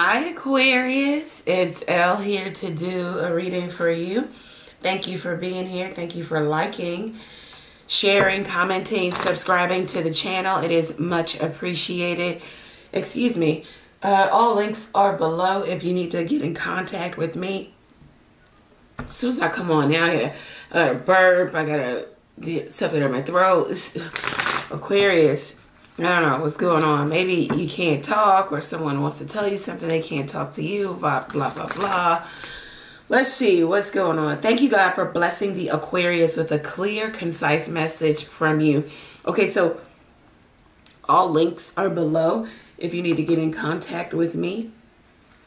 Hi, Aquarius. It's Elle here to do a reading for you. Thank you for being here. Thank you for liking, sharing, commenting, subscribing to the channel. It is much appreciated. Excuse me. Uh, all links are below if you need to get in contact with me. As soon as I come on now, I got a burp. I got a something in my throat. Aquarius I don't know what's going on. Maybe you can't talk or someone wants to tell you something. They can't talk to you. Blah, blah, blah, blah. Let's see what's going on. Thank you, God, for blessing the Aquarius with a clear, concise message from you. Okay, so all links are below if you need to get in contact with me.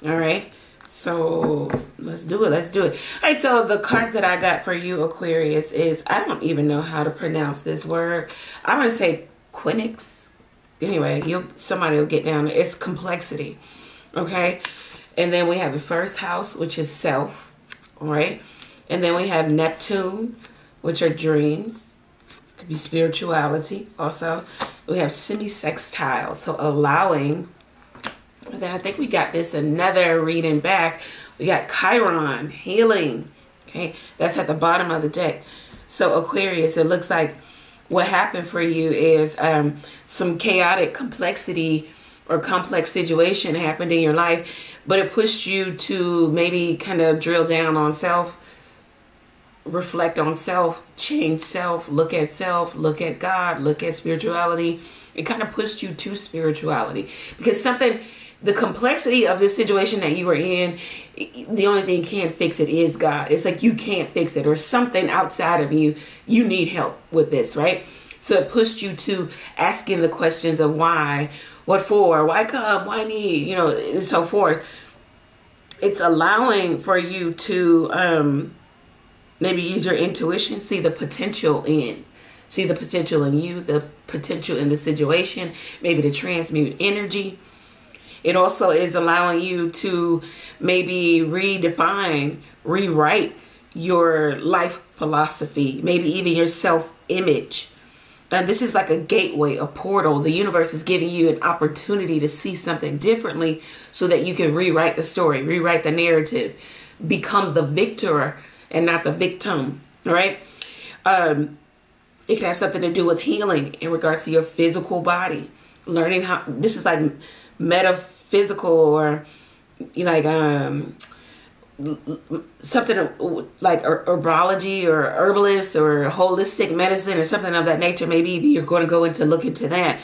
All right. So let's do it. Let's do it. All right. So the cards that I got for you, Aquarius, is I don't even know how to pronounce this word. I'm going to say Quinix anyway, you'll somebody will get down. It's complexity. Okay. And then we have the first house, which is self. All right. And then we have Neptune, which are dreams. Could be spirituality also. We have semi-sextile. So allowing. And then I think we got this another reading back. We got Chiron, healing. Okay. That's at the bottom of the deck. So Aquarius, it looks like what happened for you is um, some chaotic complexity or complex situation happened in your life, but it pushed you to maybe kind of drill down on self, reflect on self, change self, look at self, look at God, look at spirituality. It kind of pushed you to spirituality because something the complexity of this situation that you were in, the only thing can fix it is God. It's like you can't fix it or something outside of you. You need help with this, right? So it pushed you to asking the questions of why, what for, why come, why me, you know, and so forth. It's allowing for you to um, maybe use your intuition, see the potential in see the potential in you, the potential in the situation, maybe to transmute energy it also is allowing you to maybe redefine, rewrite your life philosophy, maybe even your self image. And this is like a gateway, a portal. The universe is giving you an opportunity to see something differently so that you can rewrite the story, rewrite the narrative, become the victor and not the victim, right? Um, it can have something to do with healing in regards to your physical body. Learning how this is like metaphysical or you like um something like herbology or herbalist or holistic medicine or something of that nature. Maybe you're going to go into look into that.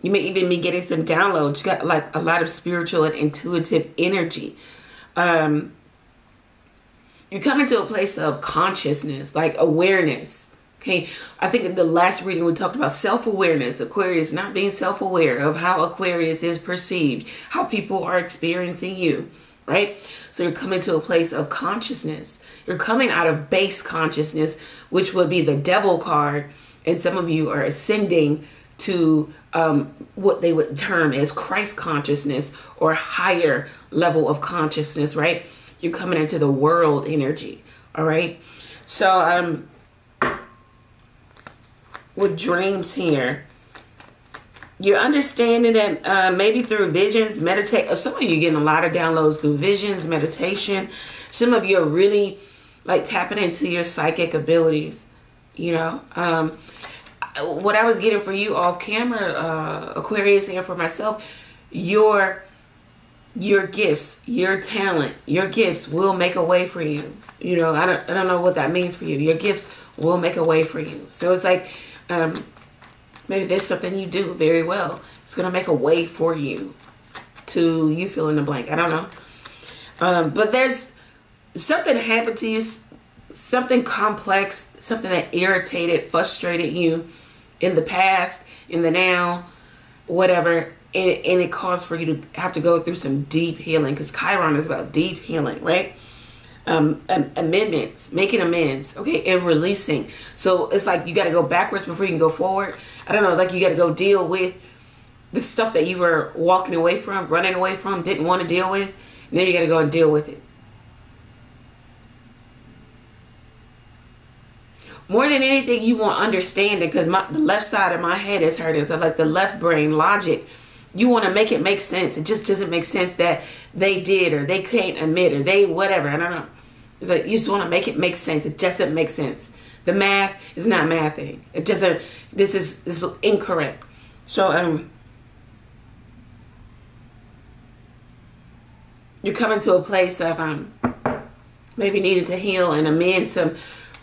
You may even be getting some downloads. You got like a lot of spiritual and intuitive energy. Um, you come into a place of consciousness, like awareness. Okay, I think in the last reading we talked about self awareness. Aquarius not being self aware of how Aquarius is perceived, how people are experiencing you, right? So you're coming to a place of consciousness. You're coming out of base consciousness, which would be the devil card, and some of you are ascending to um, what they would term as Christ consciousness or higher level of consciousness, right? You're coming into the world energy, all right? So, um, with dreams here. You're understanding that uh, maybe through visions, meditate. Some of you getting a lot of downloads through visions, meditation. Some of you are really like tapping into your psychic abilities. You know, um, what I was getting for you off camera, uh, Aquarius, and for myself, your your gifts, your talent, your gifts will make a way for you. You know, I don't I don't know what that means for you. Your gifts will make a way for you. So it's like um, maybe there's something you do very well. It's going to make a way for you to you fill in the blank. I don't know. Um, but there's something happened to you, something complex, something that irritated, frustrated you in the past, in the now, whatever. And, and it caused for you to have to go through some deep healing because Chiron is about deep healing, right? Um, amendments, making amends, okay, and releasing. So it's like you got to go backwards before you can go forward. I don't know, like you got to go deal with the stuff that you were walking away from, running away from, didn't want to deal with, and then you got to go and deal with it. More than anything, you want understanding because the left side of my head is hurting. So like the left brain logic you want to make it make sense. It just doesn't make sense that they did or they can't admit or they whatever. I don't know. It's like you just want to make it make sense. It just doesn't make sense. The math is not mathing. It doesn't. This is this is incorrect. So um, you're coming to a place of um, maybe needing to heal and amend some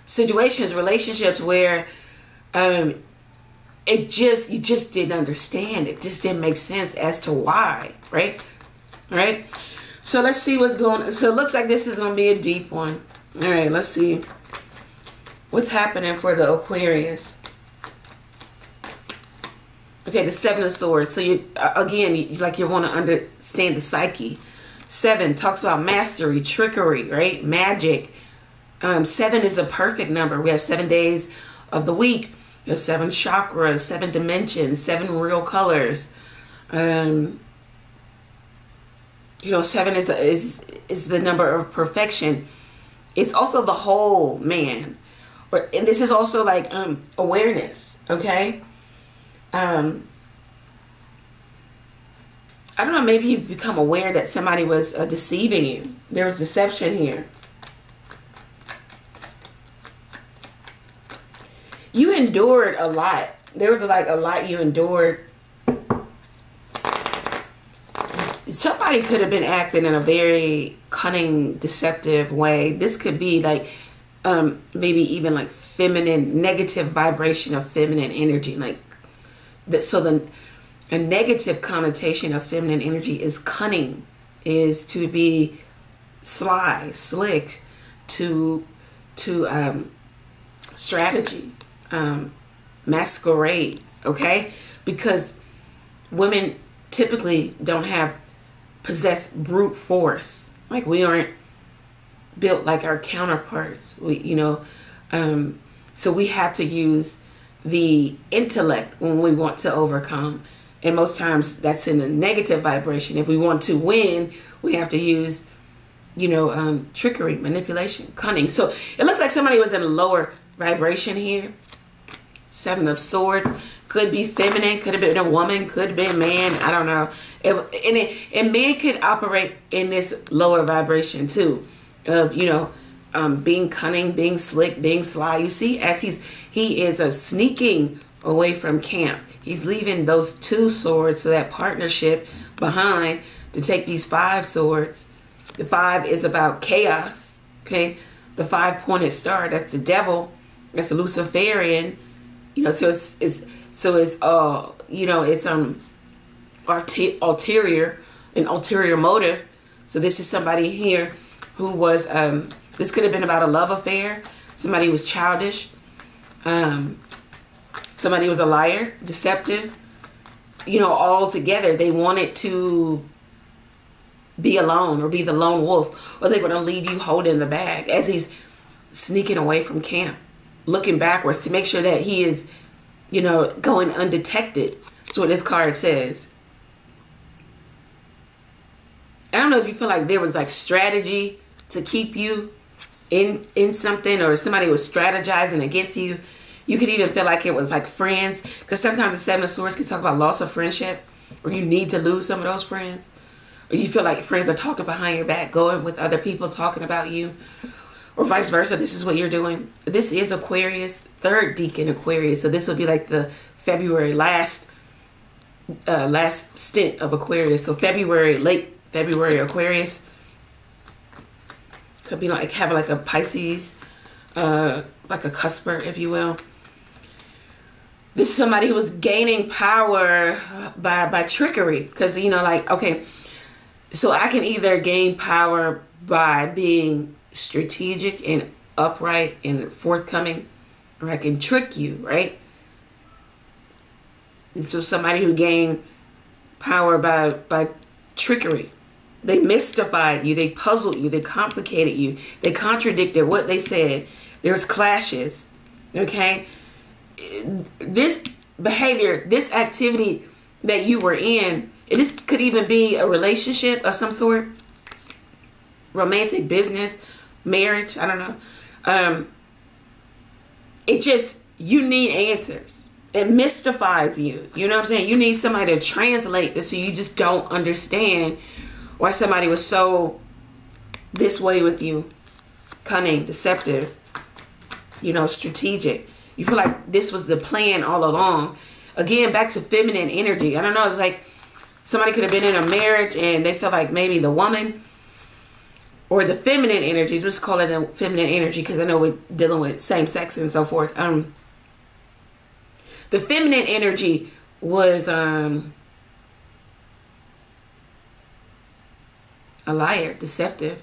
situations, relationships where um, it just you just didn't understand. It just didn't make sense as to why, right? Right. So let's see what's going. on. So it looks like this is going to be a deep one. All right, let's see what's happening for the Aquarius. Okay, the Seven of Swords. So you again, you, like you want to understand the psyche. Seven talks about mastery, trickery, right? Magic. Um, seven is a perfect number. We have seven days of the week. You have seven chakras, seven dimensions, seven real colors. Um, you know, seven is is is the number of perfection. It's also the whole man, or and this is also like um awareness. Okay, um, I don't know, maybe you become aware that somebody was uh, deceiving you. There was deception here. You endured a lot. There was like a lot you endured. Somebody could have been acting in a very cunning, deceptive way. This could be like um, maybe even like feminine, negative vibration of feminine energy. Like that. So the a negative connotation of feminine energy is cunning, is to be sly, slick, to to um, strategy, um, masquerade. Okay, because women typically don't have possess brute force. Like we aren't built like our counterparts. We, you know, um, so we have to use the intellect when we want to overcome and most times that's in a negative vibration. If we want to win, we have to use, you know, um, trickery, manipulation, cunning. So it looks like somebody was in a lower vibration here. Seven of Swords could be feminine, could have been a woman, could been a man. I don't know. It, and it, and men could operate in this lower vibration too, of you know, um, being cunning, being slick, being sly. You see, as he's he is a sneaking away from camp. He's leaving those two swords, so that partnership behind to take these five swords. The five is about chaos. Okay, the five pointed star. That's the devil. That's the Luciferian. You know, so it's, it's so it's uh you know it's um ulterior an ulterior motive. So this is somebody here who was um this could have been about a love affair. Somebody was childish. Um, somebody was a liar, deceptive, you know, all together. They wanted to be alone or be the lone wolf, or they're going to leave you holding the bag as he's sneaking away from camp, looking backwards to make sure that he is, you know, going undetected. That's what this card says. I don't know if you feel like there was like strategy to keep you in in something or somebody was strategizing against you you could even feel like it was like friends, because sometimes the Seven of Swords can talk about loss of friendship, or you need to lose some of those friends, or you feel like friends are talking behind your back, going with other people talking about you, or vice versa. This is what you're doing. This is Aquarius, third deacon Aquarius, so this would be like the February last uh, last stint of Aquarius. So February, late February Aquarius could be like having like a Pisces, uh, like a cusper, if you will this is somebody who was gaining power by by trickery because you know like okay so i can either gain power by being strategic and upright and forthcoming or i can trick you right? And so somebody who gained power by by trickery. They mystified you they puzzled you they complicated you they contradicted what they said. There's clashes okay? This behavior, this activity that you were in, this could even be a relationship of some sort, romantic, business, marriage. I don't know. Um, it just you need answers. it mystifies you. You know what I'm saying? You need somebody to translate this so you just don't understand why somebody was so this way with you. Cunning, deceptive, you know, strategic. You feel like this was the plan all along. Again, back to feminine energy. I don't know, it's like somebody could have been in a marriage and they felt like maybe the woman or the feminine energy, just call it a feminine energy because I know we're dealing with same sex and so forth. Um, the feminine energy was um, a liar, deceptive,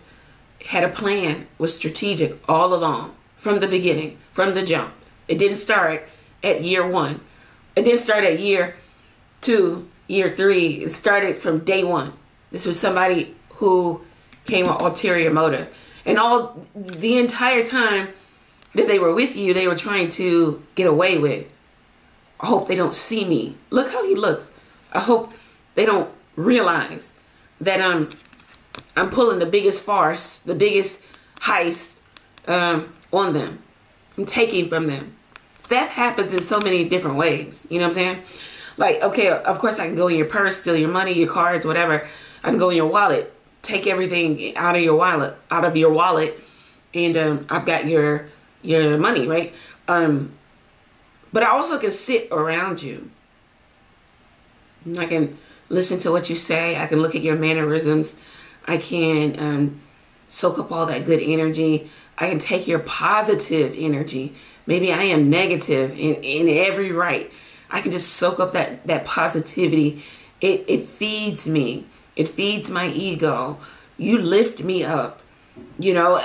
had a plan, was strategic all along from the beginning, from the jump. It didn't start at year one. It didn't start at year two, year three. It started from day one. This was somebody who came with ulterior motive. And all the entire time that they were with you, they were trying to get away with. I hope they don't see me. Look how he looks. I hope they don't realize that I'm I'm pulling the biggest farce, the biggest heist um, on them. I'm taking from them. Theft happens in so many different ways. You know what I'm saying? Like, okay, of course I can go in your purse, steal your money, your cards, whatever. I can go in your wallet, take everything out of your wallet, out of your wallet, and um, I've got your your money, right? Um, but I also can sit around you. I can listen to what you say. I can look at your mannerisms. I can um, soak up all that good energy. I can take your positive energy. Maybe I am negative in, in every right. I can just soak up that, that positivity. It, it feeds me. It feeds my ego. You lift me up. You know,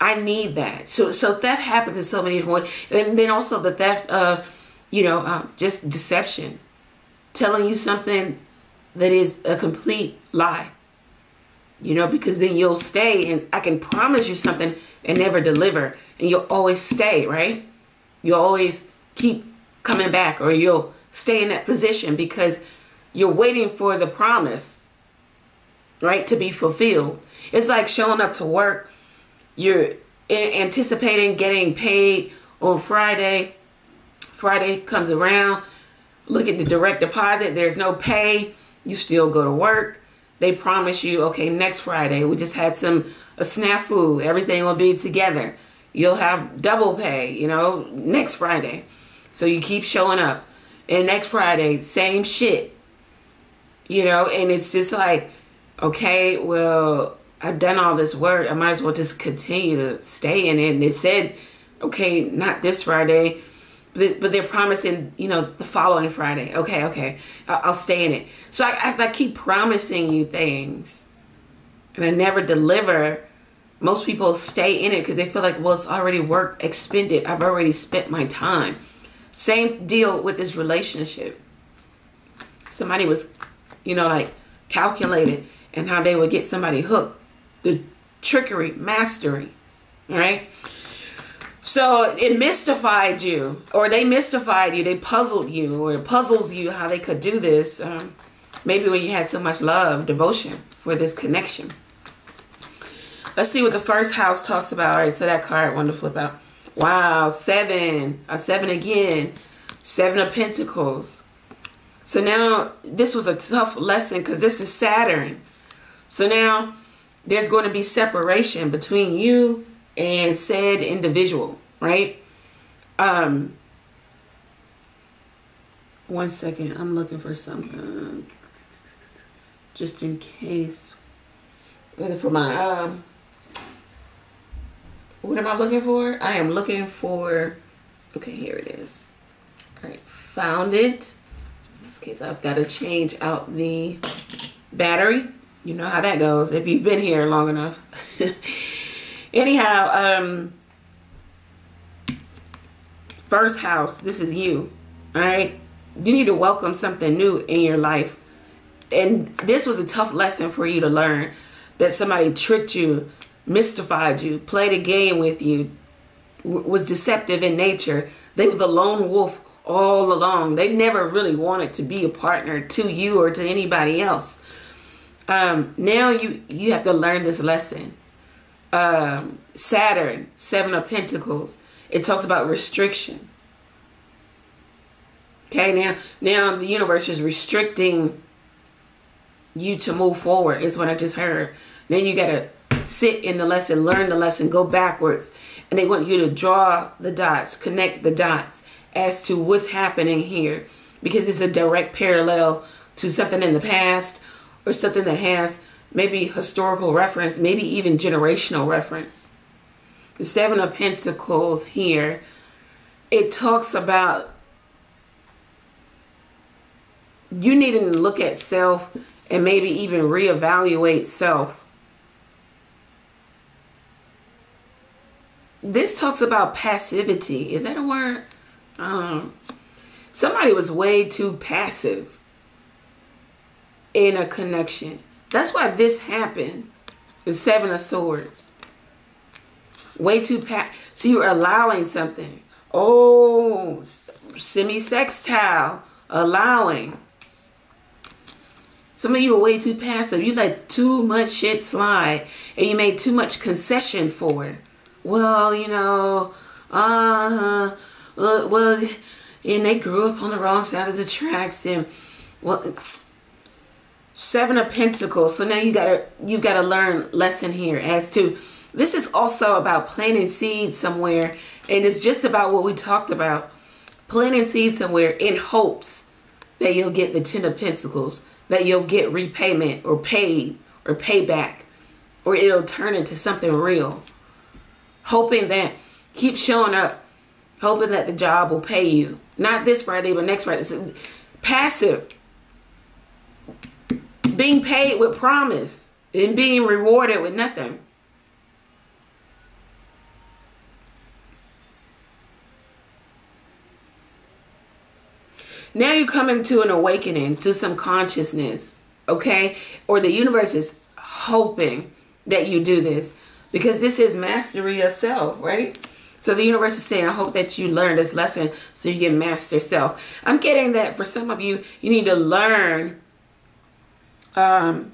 I need that. So so theft happens in so many different ways. And then also the theft of, you know, um, just deception. Telling you something that is a complete lie. You know, because then you'll stay and I can promise you something and never deliver. And you'll always stay, right? You'll always keep coming back or you'll stay in that position because you're waiting for the promise, right, to be fulfilled. It's like showing up to work, you're anticipating getting paid on Friday. Friday comes around, look at the direct deposit, there's no pay, you still go to work they promise you, okay, next Friday, we just had some a snafu, everything will be together. You'll have double pay, you know, next Friday. So you keep showing up. And next Friday, same shit. You know, and it's just like, okay, well, I've done all this work. I might as well just continue to stay in it. And they said, okay, not this Friday but but they're promising, you know, the following Friday. Okay, okay, I'll stay in it. So I, I, keep promising you things, and I never deliver. Most people stay in it because they feel like, well, it's already work expended. I've already spent my time. Same deal with this relationship. Somebody was, you know, like calculated and how they would get somebody hooked. The trickery, mastery, right? So it mystified you, or they mystified you, they puzzled you, or it puzzles you how they could do this. Um, maybe when you had so much love, devotion for this connection. Let's see what the first house talks about. All right, so that card, one to flip out. Wow, seven, a seven again, seven of pentacles. So now this was a tough lesson because this is Saturn. So now there's going to be separation between you and said individual, right? Um, one second, I'm looking for something just in case. Looking for my um. What am I looking for? I am looking for. Okay, here it is. All right, found it. In this case, I've got to change out the battery. You know how that goes if you've been here long enough. Anyhow, um, first house, this is you. All right. You need to welcome something new in your life. And this was a tough lesson for you to learn that somebody tricked you, mystified you, played a game with you, was deceptive in nature. They were the lone wolf all along. They never really wanted to be a partner to you or to anybody else. Um, now you you have to learn this lesson um, Saturn, Seven of Pentacles, it talks about restriction. Okay, now now the universe is restricting you to move forward is what I just heard. Then you gotta sit in the lesson, learn the lesson, go backwards. And they want you to draw the dots, connect the dots as to what's happening here. Because it's a direct parallel to something in the past or something that has maybe historical reference, maybe even generational reference. The Seven of Pentacles here, it talks about you needing to look at self and maybe even reevaluate self. This talks about passivity. Is that a word? Um, somebody was way too passive in a connection. That's why this happened. The Seven of Swords. Way too passive. So you're allowing something. Oh, semi-sextile. Allowing. Some of you are way too passive. You let too much shit slide and you made too much concession for it. Well, you know, uh, uh well, and they grew up on the wrong side of the tracks and well, seven of pentacles. So now you gotta, you've got to learn lesson here as to, this is also about planting seeds somewhere. And it's just about what we talked about. Planting seeds somewhere in hopes that you'll get the ten of pentacles that you'll get repayment or paid or payback or it'll turn into something real. Hoping that keep showing up, hoping that the job will pay you. Not this Friday, but next Friday. Passive. Being paid with promise and being rewarded with nothing. Now you're coming to an awakening, to some consciousness, okay? Or the universe is hoping that you do this because this is mastery of self, right? So the universe is saying, I hope that you learn this lesson so you can master self. I'm getting that for some of you, you need to learn. Um,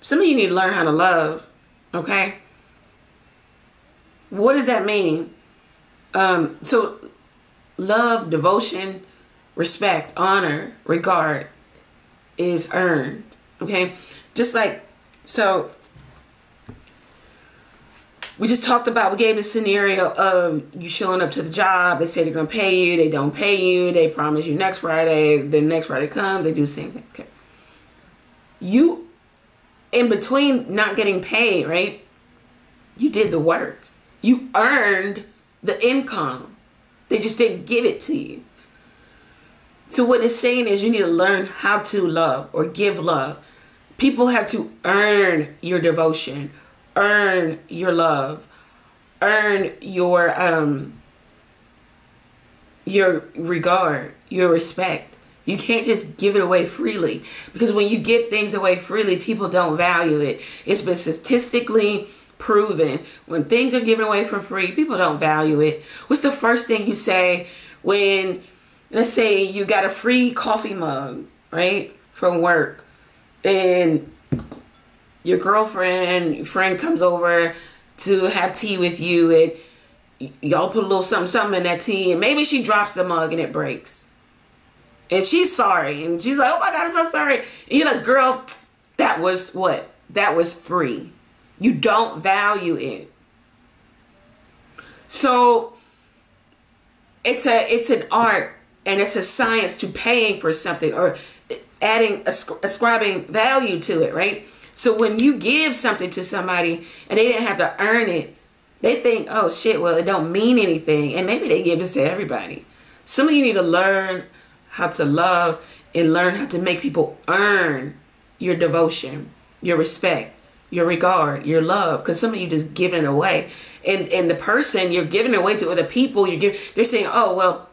some of you need to learn how to love, okay? What does that mean? Um, so love, devotion, respect, honor, regard is earned. Okay? Just like, so we just talked about, we gave the scenario of you showing up to the job, they say they're going to pay you, they don't pay you, they promise you next Friday, then next Friday comes, they do the same thing. Okay. You, in between not getting paid, right? You did the work. You earned the income. They just didn't give it to you. So what it's saying is you need to learn how to love or give love. People have to earn your devotion, earn your love, earn your um your regard, your respect. You can't just give it away freely because when you give things away freely, people don't value it. It's been statistically proven when things are given away for free, people don't value it. What's the first thing you say when let's say you got a free coffee mug, right, from work, and your girlfriend, friend comes over to have tea with you, and y'all put a little something, something in that tea, and maybe she drops the mug and it breaks. And she's sorry, and she's like, "Oh my god, I'm so sorry." And you're like, "Girl, that was what? That was free. You don't value it." So it's a it's an art and it's a science to paying for something or adding ascribing value to it right so when you give something to somebody and they didn't have to earn it they think oh shit well it don't mean anything and maybe they give this to everybody some of you need to learn how to love and learn how to make people earn your devotion your respect your regard your love because some of you just giving away and and the person you're giving away to other people you're giving they're saying oh well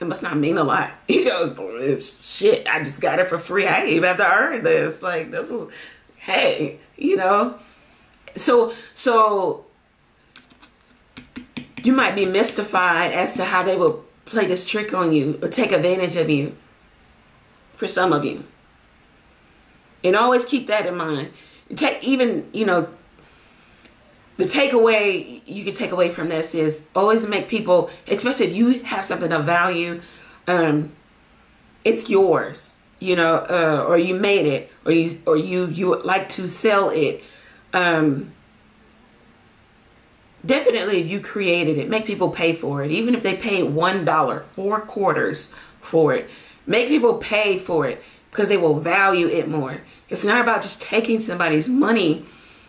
it must not mean a lot. You know, it's shit. I just got it for free. I even have to earn this. Like this was, hey, you know. So so you might be mystified as to how they will play this trick on you or take advantage of you. For some of you, and always keep that in mind. Take even you know the takeaway you can take away from this is always make people, especially if you have something of value, um, it's yours, you know, uh, or you made it, or you or you you would like to sell it. Um, definitely, if you created it, make people pay for it, even if they pay one dollar, four quarters for it. Make people pay for it because they will value it more. It's not about just taking somebody's money,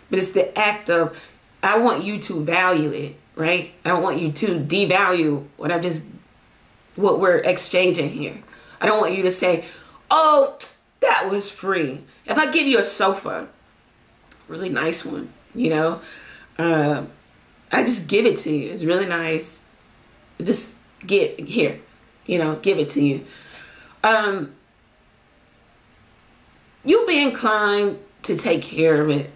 but it's the act of I want you to value it, right? I don't want you to devalue what I've just what we're exchanging here. I don't want you to say, "Oh, that was free." If I give you a sofa, really nice one, you know, uh, I just give it to you. It's really nice. Just get here, you know, give it to you. Um, you'll be inclined to take care of it,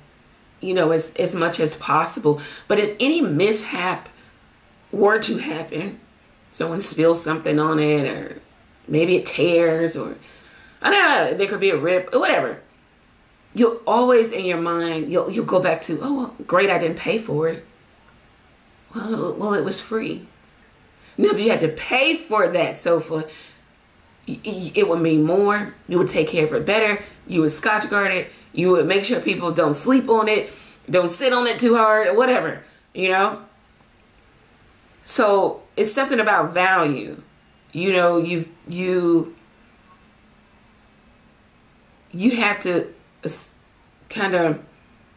you know, as, as much as possible. But if any mishap were to happen, someone spills something on it, or maybe it tears, or I don't know, there could be a rip, or whatever. You'll always in your mind, you'll you'll go back to, oh, great, I didn't pay for it. Well, well, it was free. Now, if you had to pay for that sofa, it would mean more. You would take care of it better. You would Scotchgard it. You would make sure people don't sleep on it, don't sit on it too hard, or whatever, you know? So it's something about value. You know, you've, you you have to uh, kind of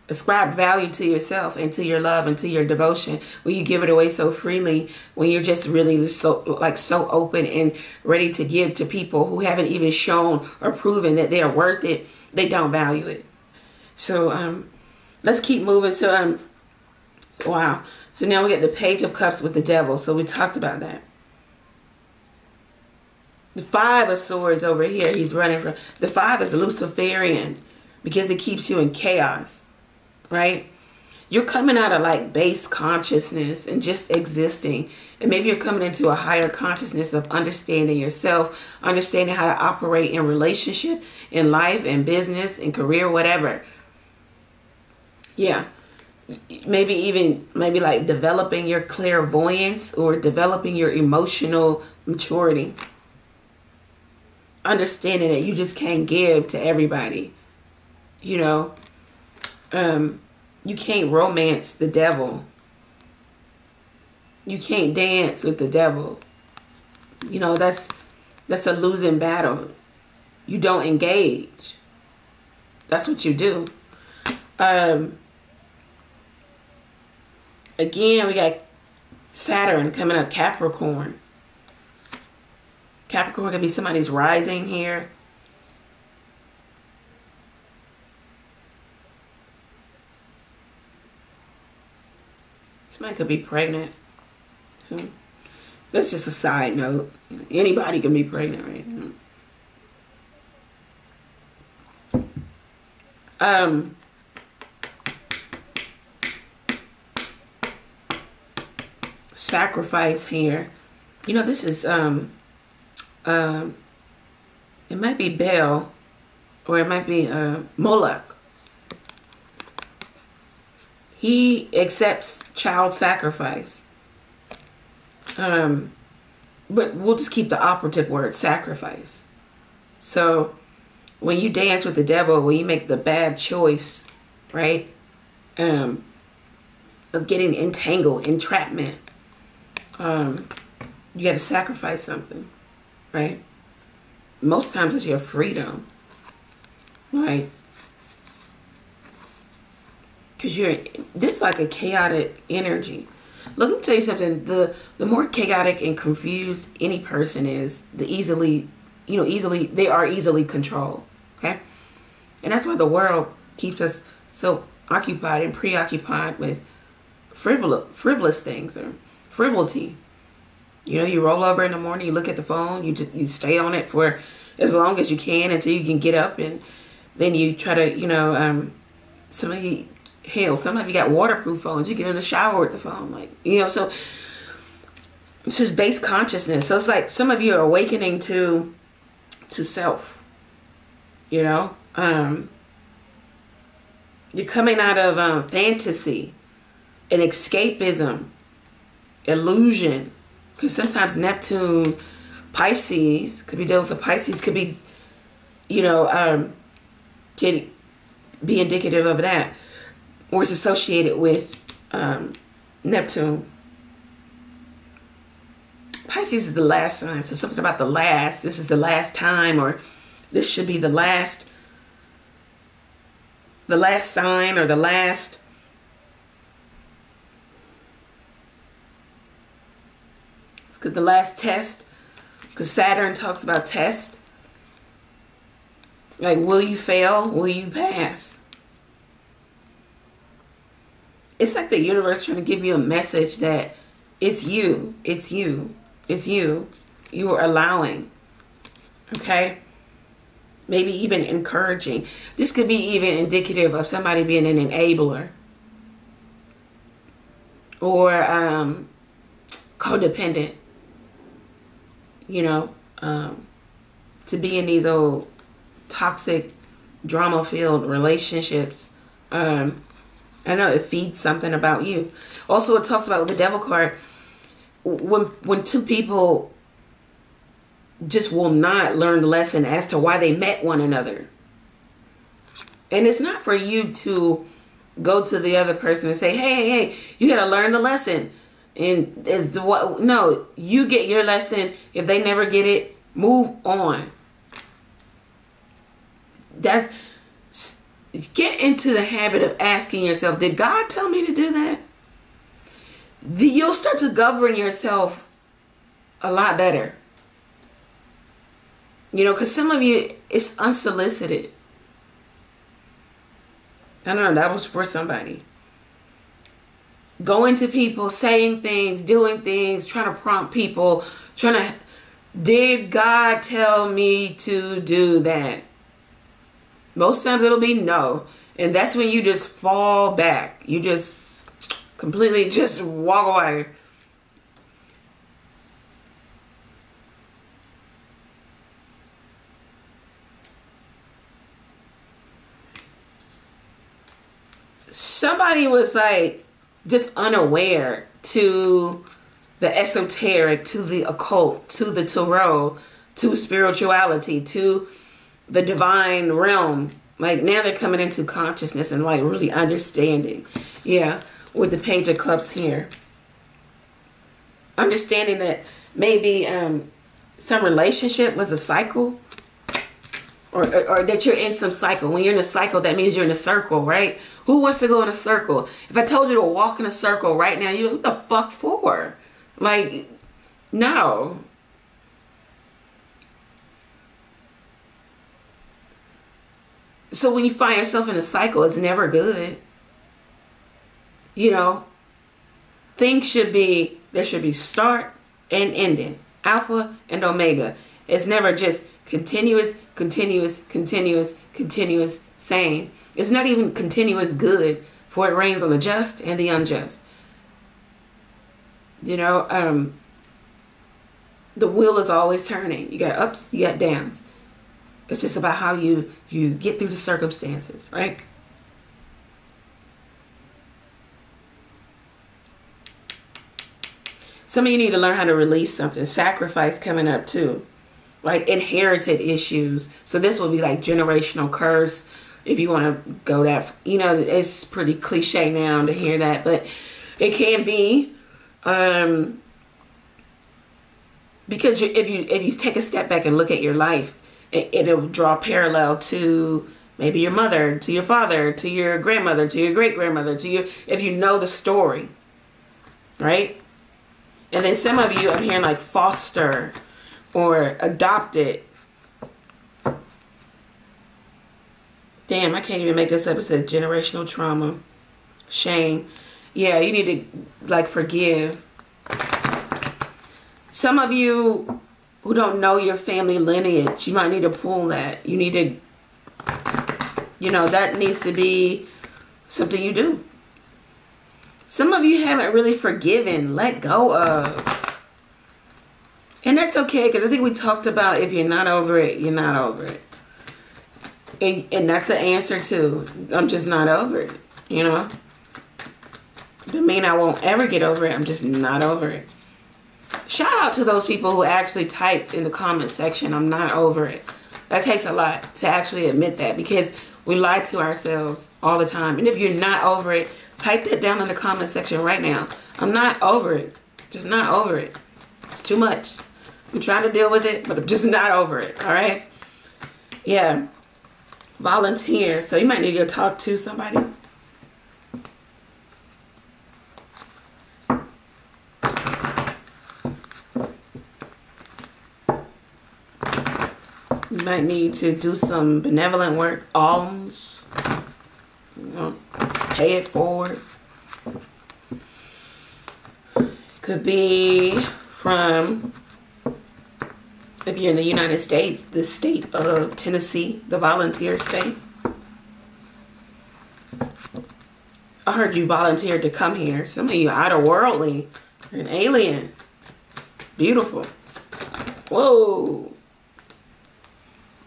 ascribe value to yourself and to your love and to your devotion when you give it away so freely when you're just really so like so open and ready to give to people who haven't even shown or proven that they're worth it they don't value it. So um let's keep moving so um wow. So now we get the page of cups with the devil. So we talked about that. The five of swords over here he's running from the five is luciferian because it keeps you in chaos right? You're coming out of like base consciousness and just existing. And maybe you're coming into a higher consciousness of understanding yourself, understanding how to operate in relationship, in life, in business, in career, whatever. Yeah. Maybe even maybe like developing your clairvoyance or developing your emotional maturity. Understanding that you just can't give to everybody. You know, um, you can't romance the devil. You can't dance with the devil. You know, that's that's a losing battle. You don't engage. That's what you do. Um, again, we got Saturn coming up Capricorn. Capricorn could be somebody's rising here. Somebody could be pregnant. Hmm. That's just a side note. Anybody can be pregnant right now. Um, sacrifice here. You know, this is um, um, it might be Baal, or it might be uh, Moloch he accepts child sacrifice. Um, but we'll just keep the operative word sacrifice. So when you dance with the devil, when you make the bad choice, right? Um, of getting entangled, entrapment, um, you got to sacrifice something, right? Most times it's your freedom, right? Because you're this like a chaotic energy. Look, let me tell you something. The the more chaotic and confused any person is, the easily, you know, easily they are easily controlled. Okay, and that's why the world keeps us so occupied and preoccupied with frivolous frivolous things or frivolity. You know, you roll over in the morning, you look at the phone, you just you stay on it for as long as you can until you can get up, and then you try to, you know, um, some of you hell, some of you got waterproof phones. You get in the shower with the phone, like you know. So it's just base consciousness. So it's like some of you are awakening to to self. You know, um, you're coming out of um, fantasy and escapism, illusion, because sometimes Neptune Pisces, could be dealing with Pisces, could be, you know, um, could be indicative of that. Or is associated with um, Neptune. Pisces is the last sign. So something about the last. This is the last time or this should be the last the last sign or the last the last test because Saturn talks about test like will you fail will you pass it's like the universe trying to give you a message that it's you it's you it's you you are allowing okay maybe even encouraging. This could be even indicative of somebody being an enabler or um, codependent, you know, um, to be in these old toxic, drama filled relationships. Um, I know it feeds something about you. Also, it talks about the devil card when when two people just will not learn the lesson as to why they met one another. And it's not for you to go to the other person and say, "Hey, hey, hey, you got to learn the lesson." And is what no, you get your lesson. If they never get it, move on. That's get into the habit of asking yourself, "Did God tell me to do that?" You'll start to govern yourself a lot better. You know, because some of you, it's unsolicited. I don't know, that was for somebody. Going to people, saying things, doing things, trying to prompt people, trying to, did God tell me to do that? Most times it'll be no. And that's when you just fall back. You just completely just walk away. somebody was like just unaware to the esoteric, to the occult, to the tarot, to spirituality, to the divine realm. Like now they're coming into consciousness and like really understanding. Yeah, with the Page of Cups here. Understanding that maybe um, some relationship was a cycle or, or, or, that you're in some cycle. When you're in a cycle, that means you're in a circle, right? Who wants to go in a circle? If I told you to walk in a circle right now, you what the fuck for? Like, no. So when you find yourself in a cycle, it's never good. You know, things should be there should be start and ending, alpha and omega. It's never just continuous, continuous, continuous, continuous saying. It's not even continuous good, for it rains on the just and the unjust. You know, um, the wheel is always turning. You got ups, you got downs. It's just about how you you get through the circumstances, right? Some of you need to learn how to release something. Sacrifice coming up too like inherited issues. So this will be like generational curse. If you want to go that, you know, it's pretty cliche now to hear that, but it can be, um, because you, if you if you take a step back and look at your life, it, it'll draw parallel to maybe your mother, to your father, to your grandmother, to your great grandmother, to you if you know the story, right? And then some of you, I'm hearing like foster or adopted. Damn, I can't even make this up. It says generational trauma, shame. Yeah, you need to like forgive. Some of you who don't know your family lineage, you might need to pull that. You need to, you know, that needs to be something you do. Some of you haven't really forgiven, let go of. And that's okay because I think we talked about if you're not over it, you're not over it. And, and that's an answer too. I'm just not over it, you know? Doesn't mean I won't ever get over it. I'm just not over it. Shout out to those people who actually typed in the comment section, I'm not over it. That takes a lot to actually admit that because we lie to ourselves all the time. And if you're not over it, type that down in the comment section right now. I'm not over it. Just not over it. It's too much. I'm trying to deal with it, but I'm just not over it. All right? Yeah. Volunteer. So you might need to go talk to somebody. Might need to do some benevolent work, alms, you know, pay it forward. Could be from, if you're in the United States, the state of Tennessee, the volunteer state. I heard you volunteered to come here. Some of you out of worldly, an alien. Beautiful. Whoa.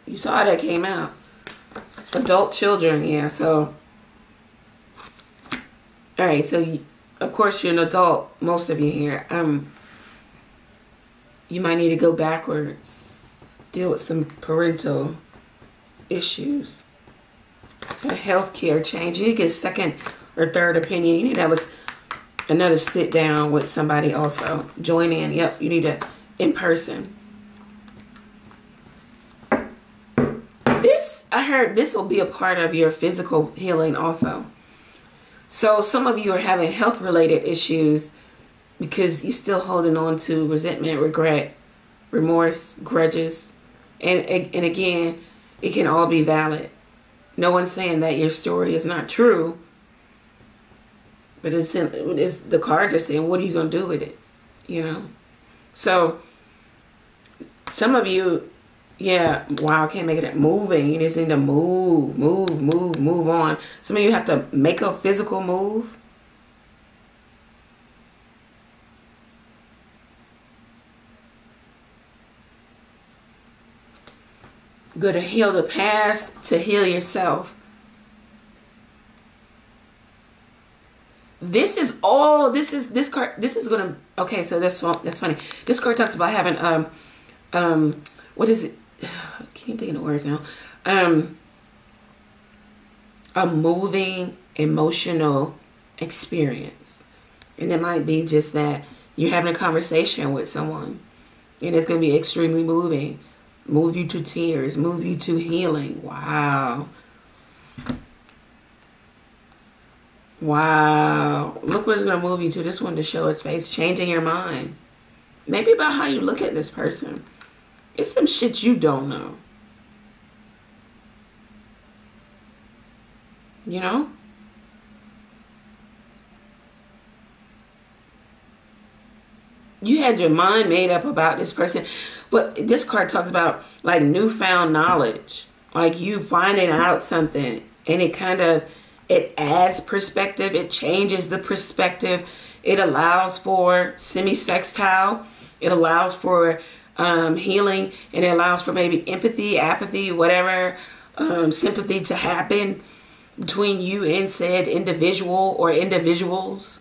You saw that came out. Adult children, yeah, so. All right, so of course you're an adult, most of you here. Um, you might need to go backwards, deal with some parental issues, a healthcare change. You need to get second or third opinion. You need to have a, another sit down with somebody also. Join in. Yep, you need to in person. I heard this will be a part of your physical healing also. So some of you are having health related issues because you're still holding on to resentment, regret, remorse, grudges. And and again, it can all be valid. No one's saying that your story is not true. But it's, in, it's the cards are saying, what are you going to do with it? You know? So some of you yeah, wow, I can't make it moving. You just need to move, move, move, move on. Some of you have to make a physical move. Go to heal the past, to heal yourself. This is all. This is this card. This is gonna. Okay, so that's that's funny. This card talks about having um um what is it? I can't think of the words now. Um, a moving emotional experience. And it might be just that you're having a conversation with someone and it's going to be extremely moving. Move you to tears, move you to healing. Wow. Wow. Look what it's going to move you to. This one to show its face, changing your mind. Maybe about how you look at this person. It's some shit you don't know. You know? You had your mind made up about this person. But this card talks about like newfound knowledge. Like you finding out something and it kind of it adds perspective, it changes the perspective. It allows for semi-sextile. It allows for um, healing and it allows for maybe empathy, apathy, whatever, um, sympathy to happen between you and said individual or individuals.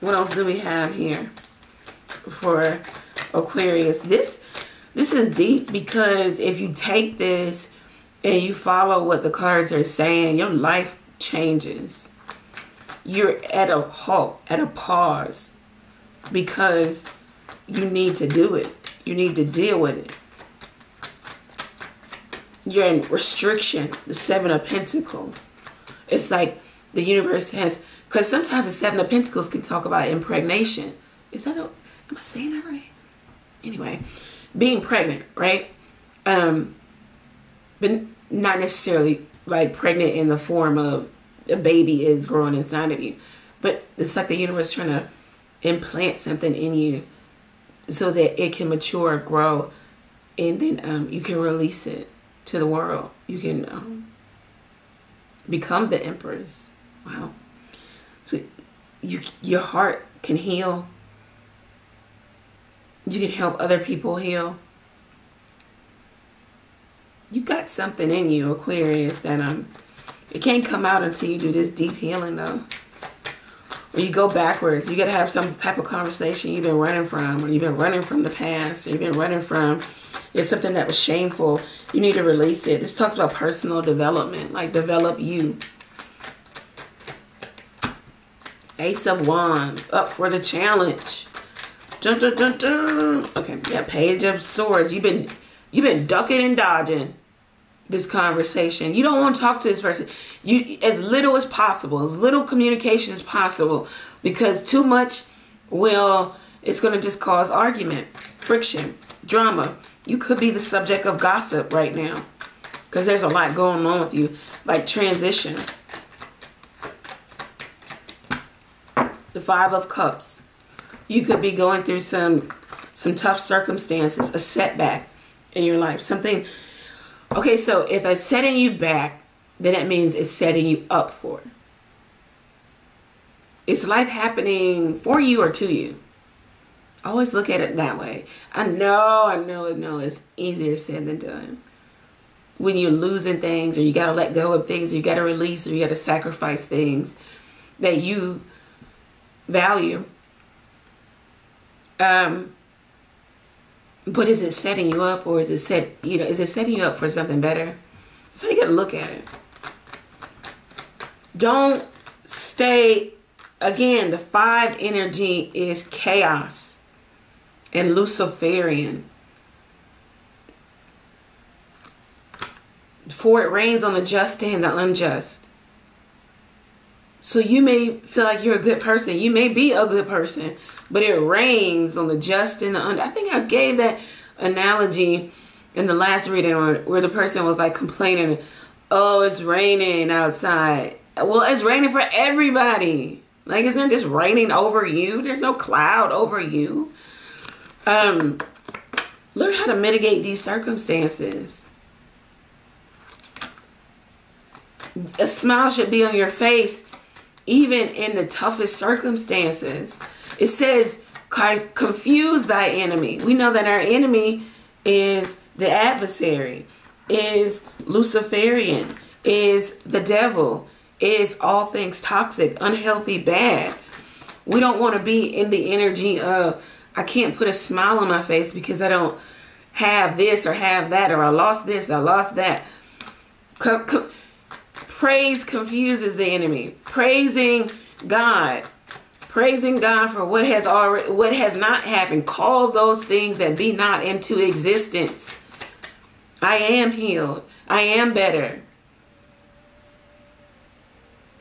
What else do we have here for Aquarius? This this is deep because if you take this and you follow what the cards are saying, your life changes. You're at a halt, at a pause, because you need to do it. You need to deal with it. You're in restriction, the Seven of Pentacles. It's like the universe has, because sometimes the Seven of Pentacles can talk about impregnation. Is that, a, am I saying that right? Anyway, being pregnant, right? Um, but not necessarily like pregnant in the form of a baby is growing inside of you, but it's like the universe trying to implant something in you so that it can mature, grow, and then um, you can release it to the world. You can um, become the empress. Wow. So you your heart can heal. You can help other people heal you got something in you, Aquarius, that um, it can't come out until you do this deep healing, though. Or you go backwards. You got to have some type of conversation you've been running from, or you've been running from the past, or you've been running from it's something that was shameful. You need to release it. This talks about personal development, like develop you. Ace of Wands, up for the challenge. Dun, dun, dun. Okay, yeah, Page of Swords. You've been you've been ducking and dodging this conversation. You don't want to talk to this person. You as little as possible, as little communication as possible, because too much will it's going to just cause argument, friction, drama. You could be the subject of gossip right now, because there's a lot going on with you, like transition. The Five of Cups. You could be going through some some tough circumstances, a setback in your life, something Okay, so if it's setting you back, then that means it's setting you up for it. Is life happening for you or to you? Always look at it that way. I know, I know, I know it's easier said than done. When you're losing things or you got to let go of things, or you got to release or you got to sacrifice things that you value. Um, but is it setting you up or is it set, you know, is it setting you up for something better? So you got to look at it. Don't stay, again, the five energy is chaos and Luciferian. For it rains on the just and the unjust. So you may feel like you're a good person. You may be a good person, but it rains on the just and the under. I think I gave that analogy in the last reading where the person was like complaining, "Oh, it's raining outside." Well, it's raining for everybody. Like it's not just raining over you. There's no cloud over you. Um, learn how to mitigate these circumstances. A smile should be on your face even in the toughest circumstances. It says, confuse thy enemy. We know that our enemy is the adversary, is Luciferian, is the devil, is all things toxic, unhealthy, bad. We don't want to be in the energy of, I can't put a smile on my face because I don't have this or have that, or I lost this, I lost that. Praise confuses the enemy. Praising God. Praising God for what has already what has not happened. Call those things that be not into existence. I am healed. I am better.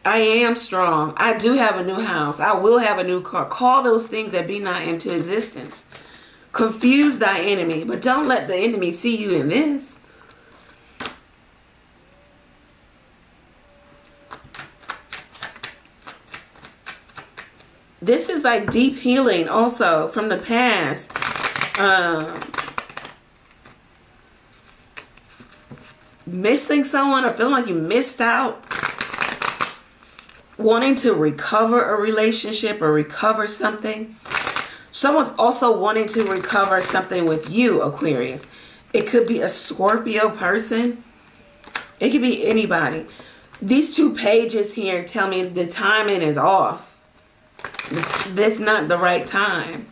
I am strong. I do have a new house. I will have a new car. Call those things that be not into existence. Confuse thy enemy, but don't let the enemy see you in this. This is like deep healing also from the past. Um, missing someone or feeling like you missed out. Wanting to recover a relationship or recover something. Someone's also wanting to recover something with you, Aquarius. It could be a Scorpio person. It could be anybody. These two pages here tell me the timing is off this not the right time.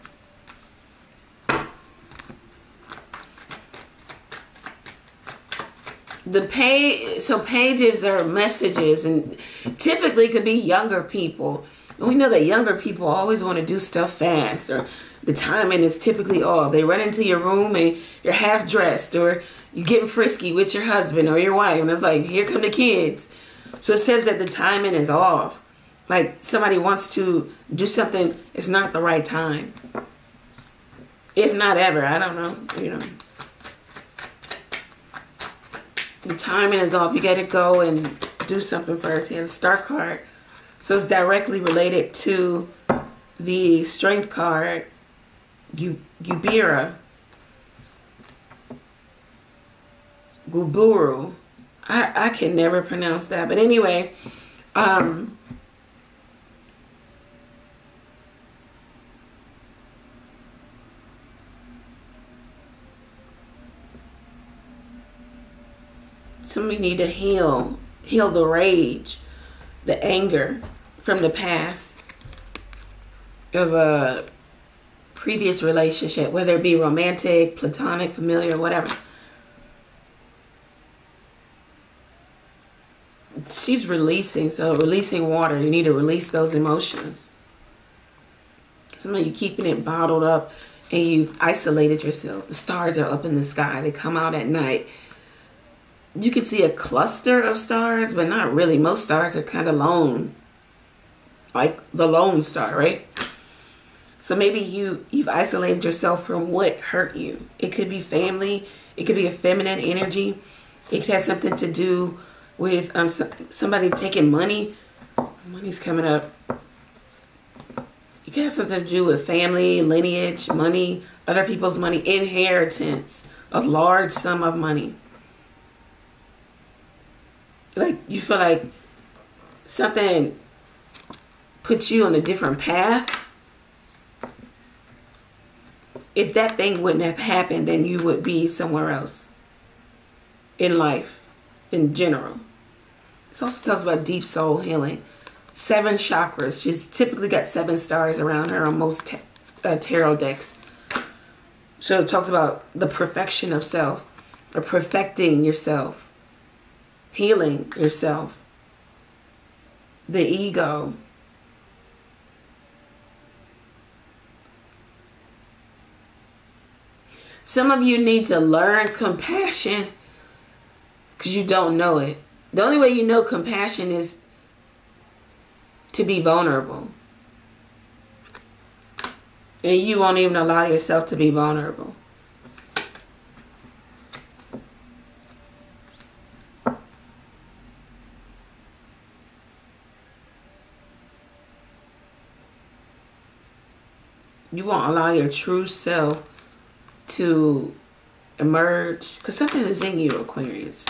The page, so pages are messages, and typically could be younger people. we know that younger people always want to do stuff fast, or the timing is typically off. They run into your room and you're half dressed, or you're getting frisky with your husband or your wife, and it's like, here come the kids. So it says that the timing is off like somebody wants to do something, it's not the right time. If not ever, I don't know, you know. The timing is off. You got to go and do something first. He has a star card. So it's directly related to the strength card, Gubira. Guburu. I, I can never pronounce that. But anyway, um, some of you need to heal, heal the rage, the anger from the past of a previous relationship, whether it be romantic, platonic, familiar, whatever. She's releasing, so releasing water, you need to release those emotions. Some of you keeping it bottled up and you've isolated yourself. The stars are up in the sky, they come out at night. You can see a cluster of stars, but not really. Most stars are kind of lone, like the lone star, right? So maybe you you've isolated yourself from what hurt you. It could be family. It could be a feminine energy. It could have something to do with um somebody taking money. Money's coming up. It could have something to do with family, lineage, money, other people's money, inheritance, a large sum of money. Like you feel like something puts you on a different path if that thing wouldn't have happened, then you would be somewhere else in life in general. It also talks about deep soul healing. Seven chakras. She's typically got seven stars around her on most uh, tarot decks. So it talks about the perfection of self, or perfecting yourself, healing yourself, the ego, Some of you need to learn compassion because you don't know it. The only way you know compassion is to be vulnerable. And you won't even allow yourself to be vulnerable. You won't allow your true self to emerge because something is in you, Aquarius.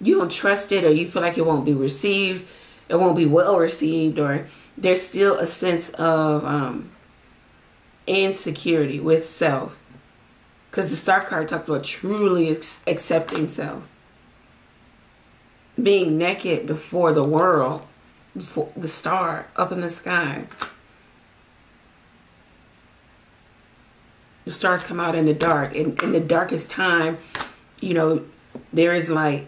You don't trust it, or you feel like it won't be received, it won't be well received, or there's still a sense of um, insecurity with self. Because the star card talks about truly accepting self. Being naked before the world, the star up in the sky. the stars come out in the dark. In, in the darkest time, you know, there is light.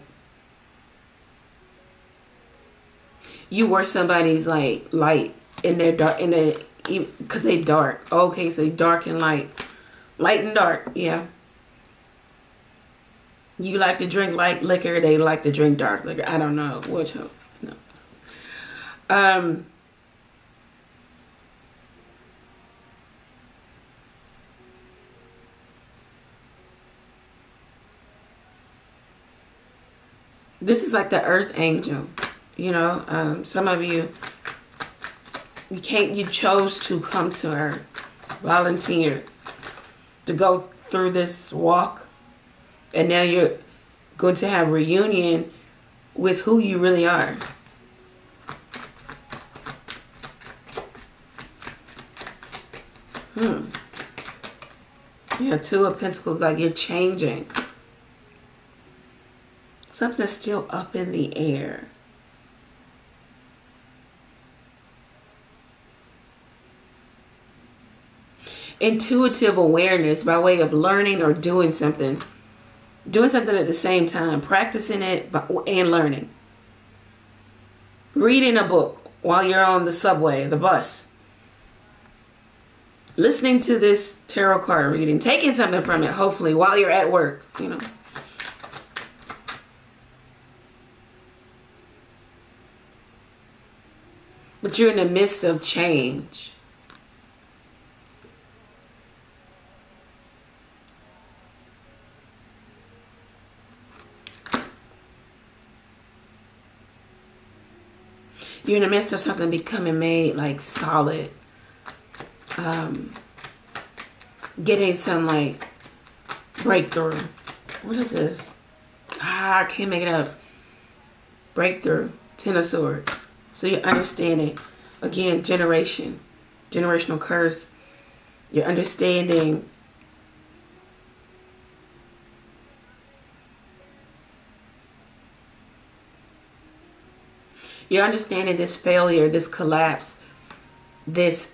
You were somebody's like light in their dark in the because they dark. Okay, so dark and light, light and dark. Yeah. You like to drink light liquor. They like to drink dark liquor. I don't know which. No. Um. this is like the earth angel. You know, um, some of you, you can't, you chose to come to earth, volunteer to go through this walk. And now you're going to have reunion with who you really are. Hmm. Yeah, two of pentacles, like you're changing. Something's still up in the air. Intuitive awareness by way of learning or doing something. Doing something at the same time, practicing it and learning. Reading a book while you're on the subway, the bus. Listening to this tarot card reading, taking something from it, hopefully, while you're at work, you know. But you're in the midst of change. You're in the midst of something becoming made like solid um, getting some like breakthrough. What is this? Ah, I can't make it up. Breakthrough, Ten of Swords. So you understand it. Again, generation, generational curse. You're understanding You're understanding this failure, this collapse, this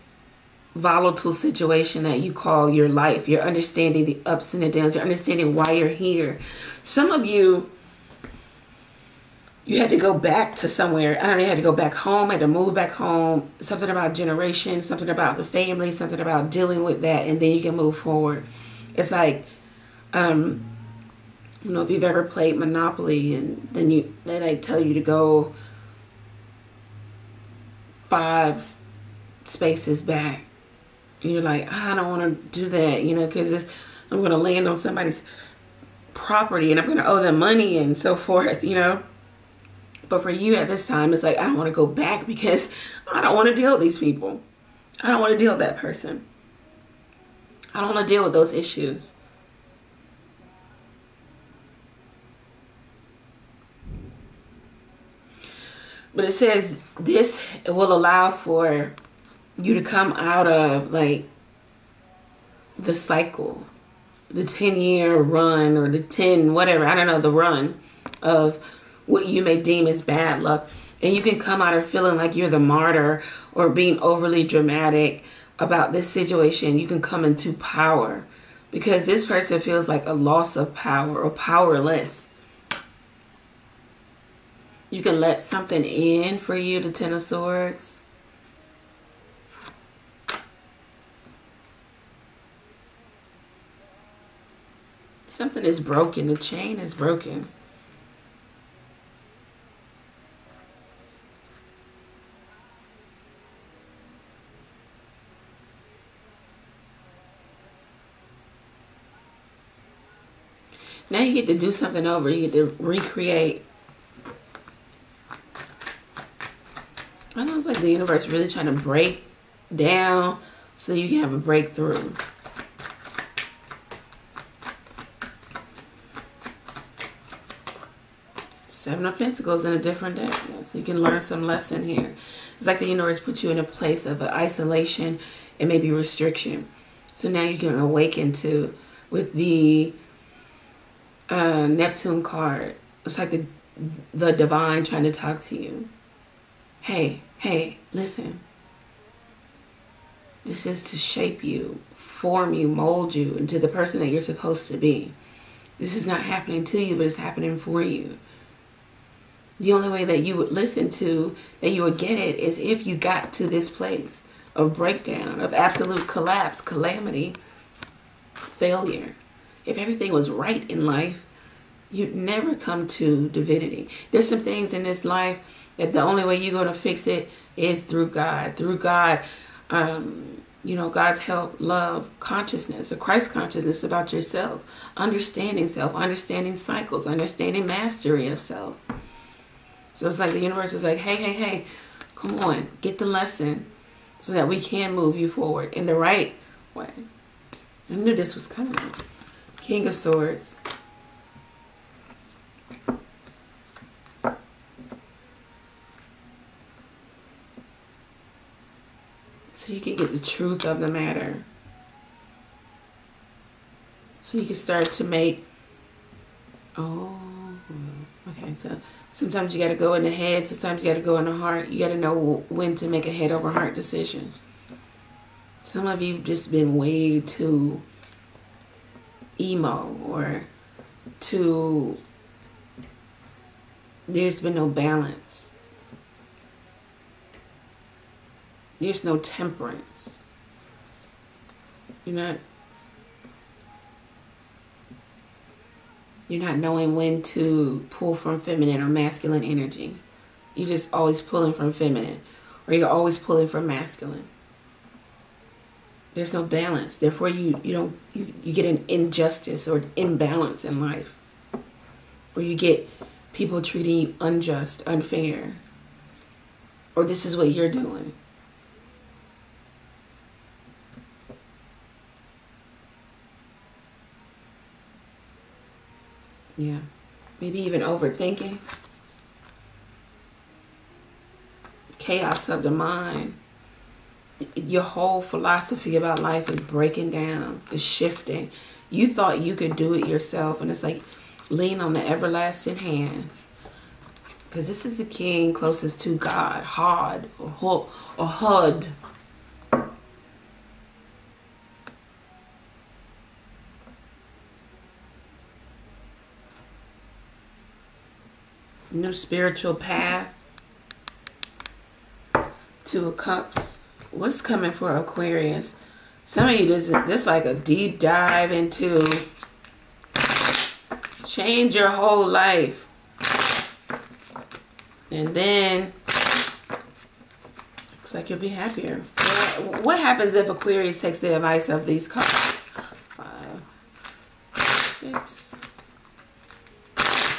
volatile situation that you call your life. You're understanding the ups and the downs. You're understanding why you're here. Some of you, you had to go back to somewhere. I don't know, you had to go back home, I had to move back home. Something about generation, something about the family, something about dealing with that, and then you can move forward. It's like, um, you know, if you've ever played Monopoly and then you they like tell you to go five spaces back you're like, ah, I don't want to do that, you know, because I'm going to land on somebody's property and I'm going to owe them money and so forth, you know. But for you at this time, it's like, I don't want to go back because I don't want to deal with these people. I don't want to deal with that person. I don't want to deal with those issues. But it says this will allow for you to come out of like the cycle, the 10 year run or the 10, whatever, I don't know, the run of what you may deem as bad luck. And you can come out of feeling like you're the martyr or being overly dramatic about this situation. You can come into power because this person feels like a loss of power or powerless. You can let something in for you, the Ten of Swords Something is broken. The chain is broken. Now you get to do something over. You get to recreate. I know it's like the universe really trying to break down so you can have a breakthrough. Seven of Pentacles in a different deck. Yeah, so you can learn some lesson here. It's like the universe put you in a place of isolation and maybe restriction. So now you can awaken to with the uh, Neptune card. It's like the the divine trying to talk to you. Hey, hey, listen. This is to shape you, form you, mold you into the person that you're supposed to be. This is not happening to you, but it's happening for you the only way that you would listen to, that you would get it, is if you got to this place of breakdown, of absolute collapse, calamity, failure. If everything was right in life, you'd never come to divinity. There's some things in this life that the only way you're going to fix it is through God. Through God, um, you know, God's help, love, consciousness, a Christ consciousness about yourself, understanding self, understanding cycles, understanding mastery of self. So it's like the universe is like, hey, hey, hey, come on, get the lesson so that we can move you forward in the right way. I knew this was coming. King of Swords. So you can get the truth of the matter. So you can start to make, oh, so Sometimes you got to go in the head. Sometimes you got to go in the heart. You got to know when to make a head over heart decision. Some of you just been way too emo or too. There's been no balance. There's no temperance. You're not You're not knowing when to pull from feminine or masculine energy. You're just always pulling from feminine or you're always pulling from masculine. There's no balance. Therefore, you, you don't you, you get an injustice or imbalance in life. Or you get people treating you unjust, unfair. Or this is what you're doing. Yeah. Maybe even overthinking. Chaos of the mind. Your whole philosophy about life is breaking down, is shifting. You thought you could do it yourself, and it's like lean on the everlasting hand. Because this is the king closest to God. Hod or, or Hud. New spiritual path. Two of Cups. What's coming for Aquarius? Some of you, this, this like a deep dive into change your whole life. And then, looks like you'll be happier. What happens if Aquarius takes the advice of these cards? Five, six,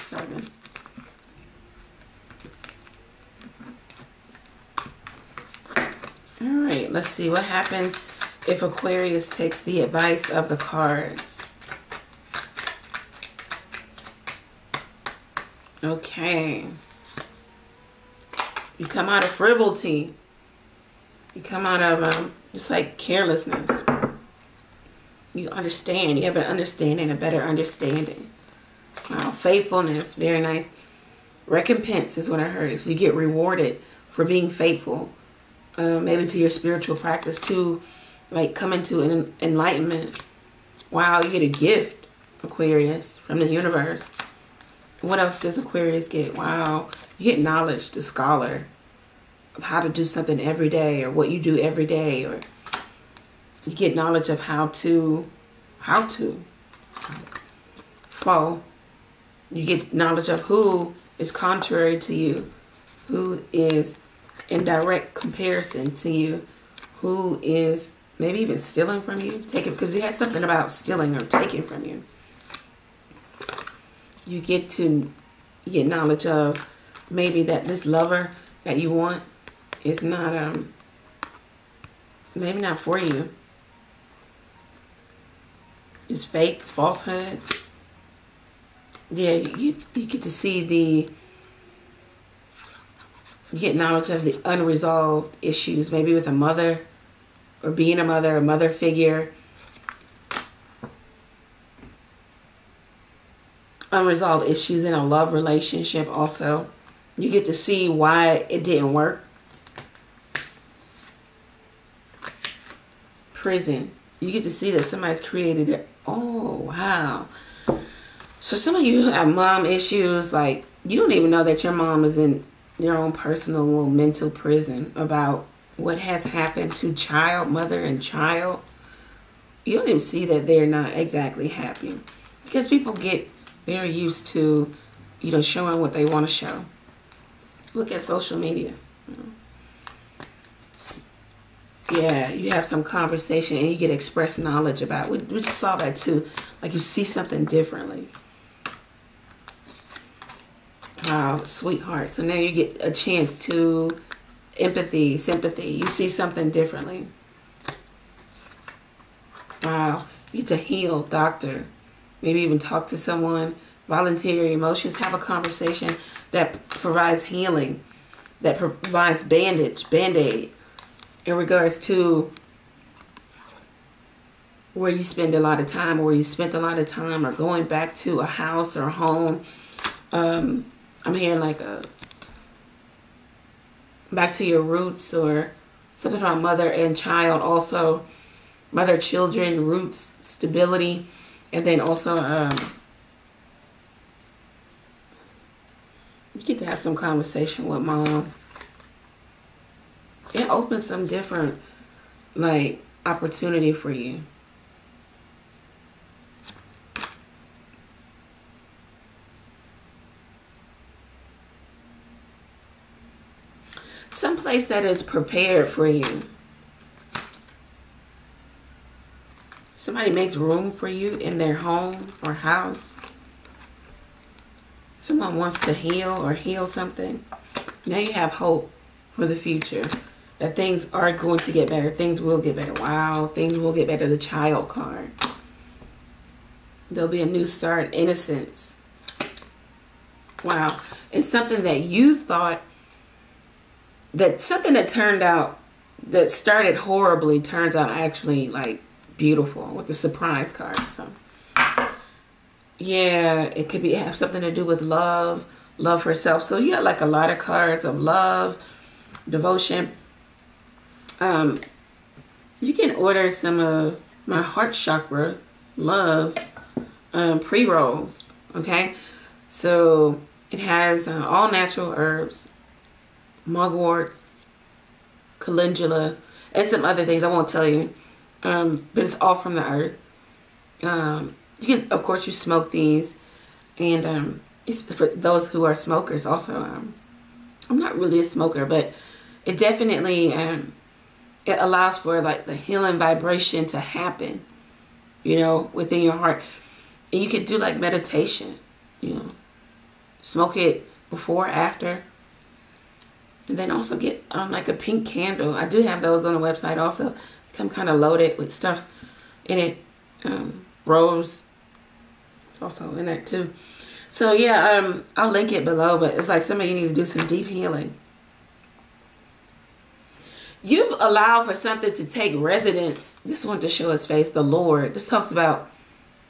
seven. All right, let's see what happens if Aquarius takes the advice of the cards. Okay. You come out of frivolity. You come out of um, just like carelessness. You understand. You have an understanding, a better understanding. Wow, faithfulness, very nice. Recompense is what I heard. So you get rewarded for being faithful uh, maybe to your spiritual practice to like come into an enlightenment. Wow, you get a gift, Aquarius, from the universe. What else does Aquarius get? Wow, you get knowledge, the scholar, of how to do something every day or what you do every day, or you get knowledge of how to, how to. Foe, you get knowledge of who is contrary to you, who is in direct comparison to you who is maybe even stealing from you, taking because you had something about stealing or taking from you. You get to get knowledge of maybe that this lover that you want is not um maybe not for you. It's fake, falsehood. Yeah, you you get to see the get knowledge of the unresolved issues, maybe with a mother or being a mother, a mother figure. Unresolved issues in a love relationship also. You get to see why it didn't work. Prison. You get to see that somebody's created it. Oh, wow. So some of you have mom issues, like you don't even know that your mom is in your own personal mental prison about what has happened to child, mother, and child, you don't even see that they're not exactly happy. Because people get very used to, you know, showing what they want to show. Look at social media. Yeah, you have some conversation and you get express knowledge about. We, we just saw that too. Like you see something differently. Wow, sweetheart. So now you get a chance to empathy, sympathy. You see something differently. Wow. You get to heal, doctor. Maybe even talk to someone. Voluntary emotions. Have a conversation that provides healing. That provides bandage, band-aid. In regards to where you spend a lot of time or where you spent a lot of time or going back to a house or a home. Um, I'm hearing like a back to your roots or something about mother and child also. Mother children roots stability and then also um, you get to have some conversation with mom. It opens some different like opportunity for you Someplace that is prepared for you. Somebody makes room for you in their home or house. Someone wants to heal or heal something. Now you have hope for the future. That things are going to get better. Things will get better. Wow, things will get better. The child card. There'll be a new start. Innocence. Wow. It's something that you thought that something that turned out that started horribly turns out actually like beautiful with the surprise card. So yeah, it could be have something to do with love, love for self. So you like a lot of cards of love, devotion. Um, you can order some of my heart chakra love um, pre rolls. Okay, so it has uh, all natural herbs, mugwort, calendula, and some other things I won't tell you. Um, but it's all from the earth. Um, you can, of course, you smoke these, and um, it's for those who are smokers. Also, um, I'm not really a smoker, but it definitely um, it allows for like the healing vibration to happen. You know, within your heart, and you could do like meditation. You know, smoke it before, after, and then also get um, like a pink candle. I do have those on the website also. Come kind of loaded with stuff in it. Um, rose. It's also in that too. So yeah, um, I'll link it below, but it's like somebody you need to do some deep healing. You've allowed for something to take residence. This one to show his face, the Lord. This talks about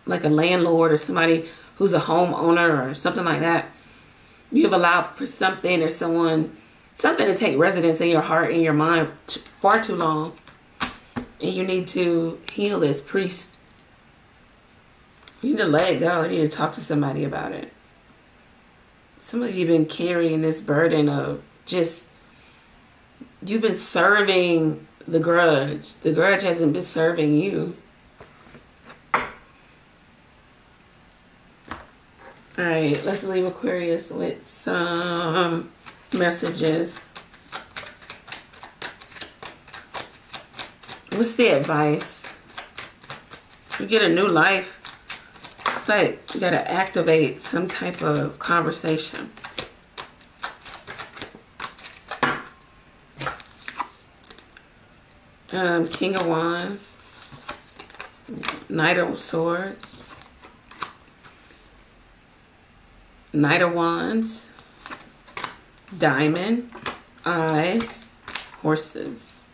like a landlord or somebody who's a homeowner or something like that. You've allowed for something or someone, something to take residence in your heart and your mind far too long. And you need to heal this priest you need to let it go. You need to talk to somebody about it. Some of you have been carrying this burden of just you've been serving the grudge. The grudge hasn't been serving you. All right, let's leave Aquarius with some messages. What's the advice? You get a new life It's like you gotta activate some type of conversation. Um, King of Wands, Knight of Swords, Knight of Wands, Diamond, Eyes, Horses.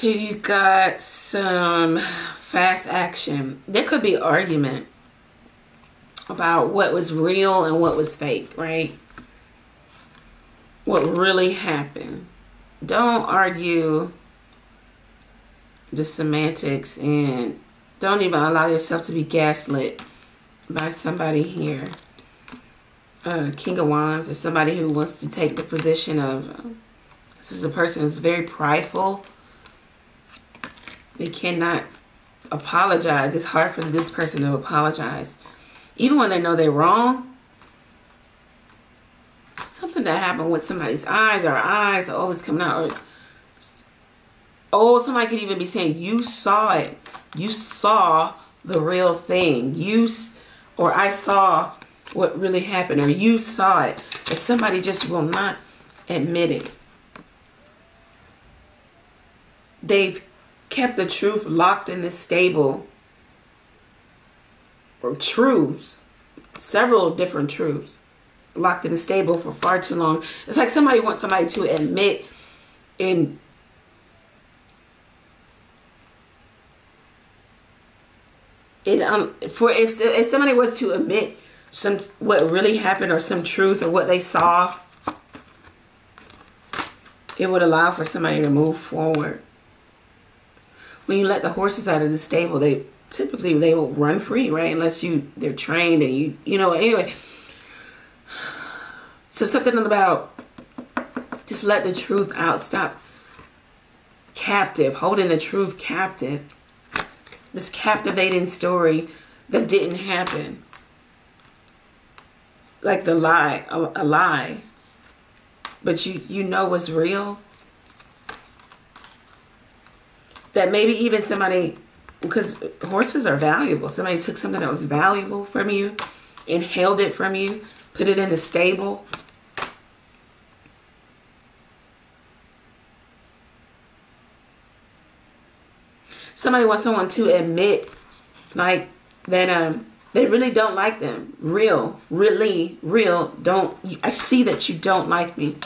Here you got some fast action. There could be argument about what was real and what was fake, right? What really happened. Don't argue the semantics and don't even allow yourself to be gaslit by somebody here. Uh, King of Wands or somebody who wants to take the position of uh, this is a person who's very prideful they cannot apologize. It's hard for this person to apologize. Even when they know they're wrong. Something that happened with somebody's eyes or eyes are always coming out. Or, oh, somebody could even be saying, you saw it. You saw the real thing. You, or I saw what really happened. Or you saw it. Or somebody just will not admit it. They've kept the truth locked in the stable or truths, several different truths locked in the stable for far too long. It's like somebody wants somebody to admit in it um for if if somebody was to admit some what really happened or some truth or what they saw it would allow for somebody to move forward when you let the horses out of the stable, they typically they will run free, right? Unless you they're trained and you you know anyway. So something about just let the truth out. Stop captive, holding the truth captive. This captivating story that didn't happen. Like the lie, a, a lie. But you you know what's real that maybe even somebody, because horses are valuable, somebody took something that was valuable from you and held it from you, put it in the stable. somebody wants someone to admit like that um they really don't like them. Real, really, real. Don't I see that you don't like me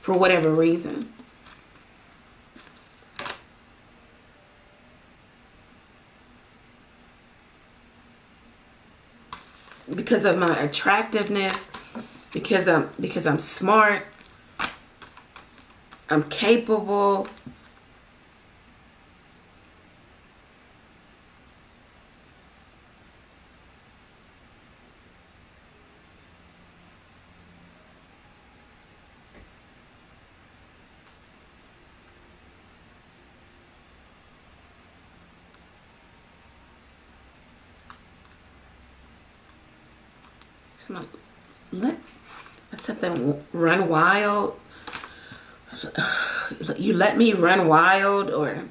for whatever reason. Because of my attractiveness, because I'm because I'm smart, I'm capable, something run wild? You let me run wild or?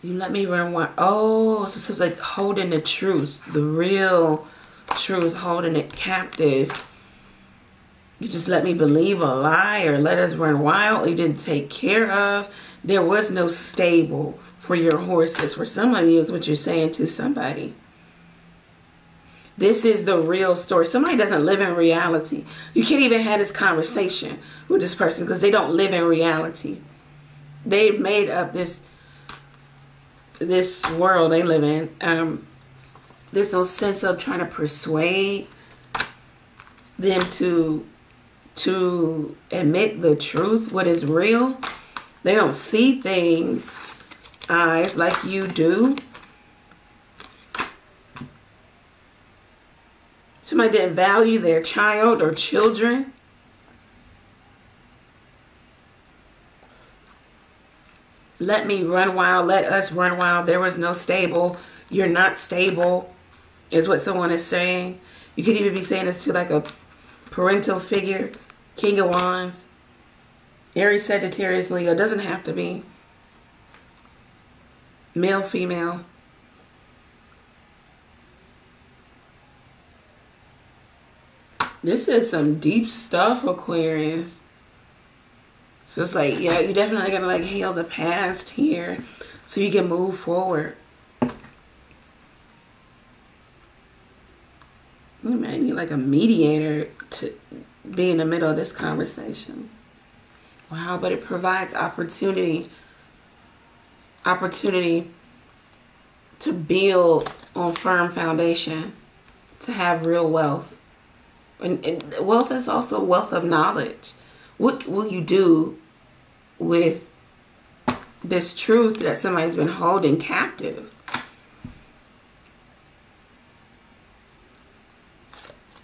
You let me run wild. Oh so it's like holding the truth the real truth holding it captive you just let me believe a lie or let us run wild you didn't take care of there was no stable for your horses for some of you is what you're saying to somebody this is the real story. Somebody doesn't live in reality. You can't even have this conversation with this person because they don't live in reality. They've made up this this world they live in. Um, there's no sense of trying to persuade them to to admit the truth, what is real. They don't see things uh, eyes like you do. Somebody didn't value their child or children. Let me run wild. Let us run wild. There was no stable. You're not stable, is what someone is saying. You could even be saying this to like a parental figure, King of Wands, Aries, Sagittarius, Leo. Doesn't have to be male, female. This is some deep stuff, Aquarius. So it's like, yeah, you definitely gotta like heal the past here so you can move forward. You might need like a mediator to be in the middle of this conversation. Wow, but it provides opportunity opportunity to build on firm foundation, to have real wealth. And, and wealth is also wealth of knowledge. What will you do with this truth that somebody's been holding captive?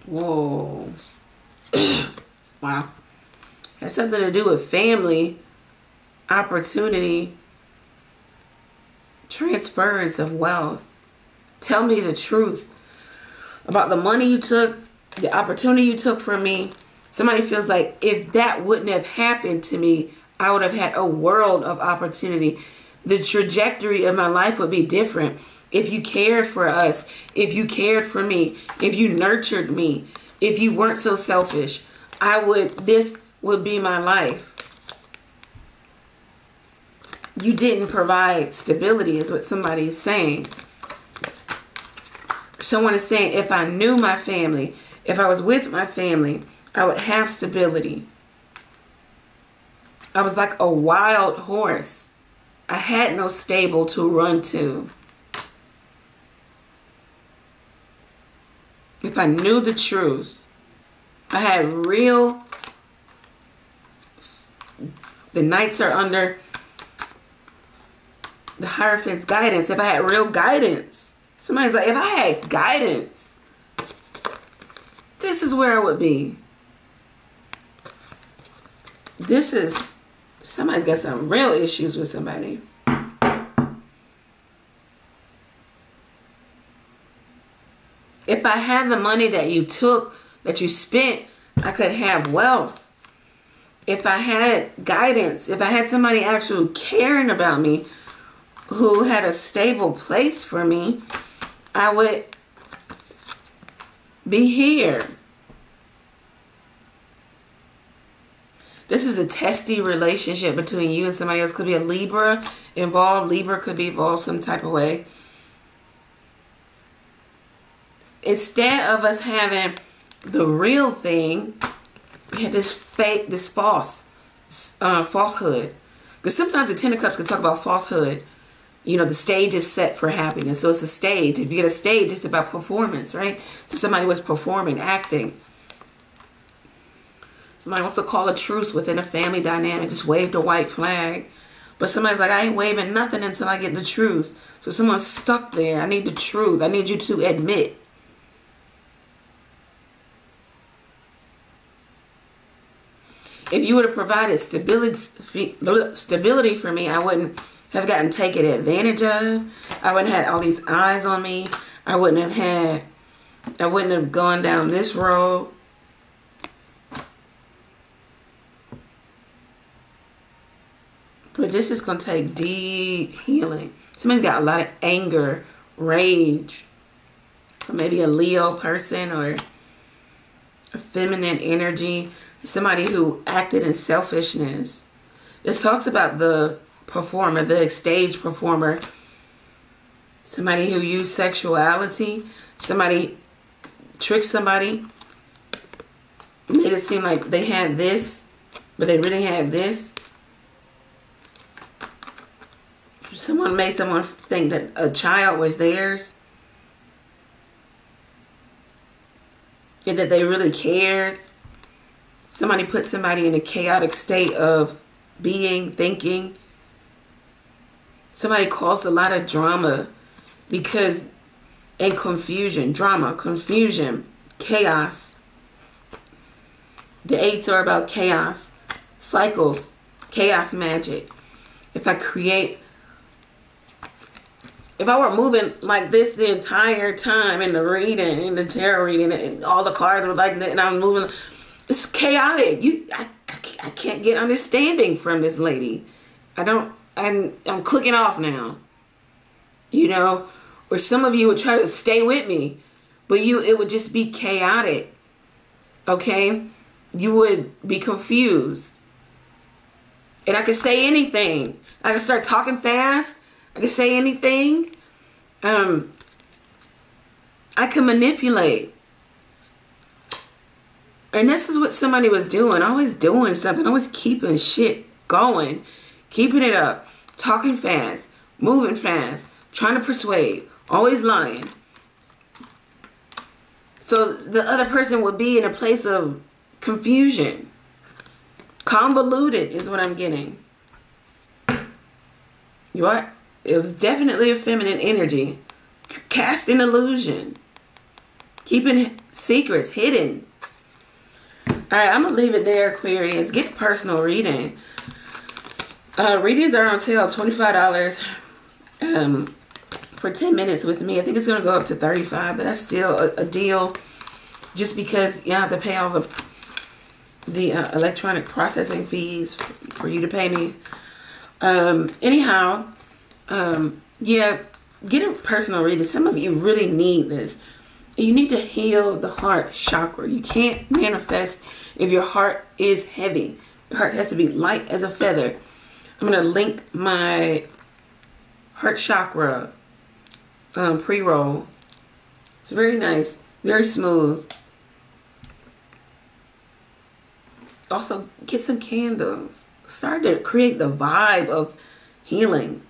Whoa. wow. Has something to do with family, opportunity, transference of wealth. Tell me the truth about the money you took, the opportunity you took from me, somebody feels like if that wouldn't have happened to me, I would have had a world of opportunity. The trajectory of my life would be different if you cared for us, if you cared for me, if you nurtured me, if you weren't so selfish. I would, this would be my life. You didn't provide stability, is what somebody is saying. Someone is saying, if I knew my family, if I was with my family, I would have stability. I was like a wild horse. I had no stable to run to. If I knew the truth, I had real, the knights are under the Hierophant's guidance. If I had real guidance, somebody's like, if I had guidance, this is where I would be. This is, somebody's got some real issues with somebody. If I had the money that you took, that you spent, I could have wealth. If I had guidance, if I had somebody actually caring about me, who had a stable place for me, I would be here. This is a testy relationship between you and somebody else. Could be a Libra involved. Libra could be involved some type of way. Instead of us having the real thing, we had this fake, this false, uh, falsehood. Because sometimes the Ten of Cups can talk about falsehood. you know, the stage is set for happiness. So it's a stage. If you get a stage, it's about performance, right? So somebody was performing, acting. Somebody wants to call a truce within a family dynamic, just waved a white flag. But somebody's like, I ain't waving nothing until I get the truth. So someone's stuck there. I need the truth. I need you to admit. If you would have provided stability, stability for me, I wouldn't have gotten taken advantage of. I wouldn't have had all these eyes on me. I wouldn't have had, I wouldn't have gone down this road. But this is going to take deep healing. Somebody's got a lot of anger, rage. Maybe a Leo person or a feminine energy. Somebody who acted in selfishness. This talks about the performer, the stage performer, somebody who used sexuality, somebody tricked somebody, made it seem like they had this, but they really had this. Someone made someone think that a child was theirs. And that they really cared. Somebody put somebody in a chaotic state of being, thinking, somebody caused a lot of drama because and confusion drama confusion chaos. The eights are about chaos cycles chaos magic. If i create if i were moving like this the entire time in the reading in the tarot reading and all the cards were like and i'm moving it's chaotic you I, I can't get understanding from this lady i don't I'm I'm clicking off now. You know, or some of you would try to stay with me, but you it would just be chaotic. Okay? You would be confused. And I could say anything. I could start talking fast. I could say anything. Um I can manipulate. And this is what somebody was doing. Always doing something. Always keeping shit going keeping it up, talking fast, moving fast, trying to persuade, always lying. So the other person would be in a place of confusion. Convoluted is what I'm getting. You are? It was definitely a feminine energy. Casting illusion. Keeping secrets hidden. Alright, I'm going to leave it there, Aquarius. Get personal reading. Uh, readings are on sale, $25 um, for 10 minutes with me. I think it's going to go up to 35 but that's still a, a, deal just because you have to pay all the, the uh, electronic processing fees for, for, you to pay me. Um, anyhow, um, yeah, get a personal reading. Some of you really need this. You need to heal the heart chakra. You can't manifest if your heart is heavy. Your heart has to be light as a feather. I'm going to link my heart chakra um, pre-roll. It's very nice, very smooth. Also, get some candles. Start to create the vibe of healing.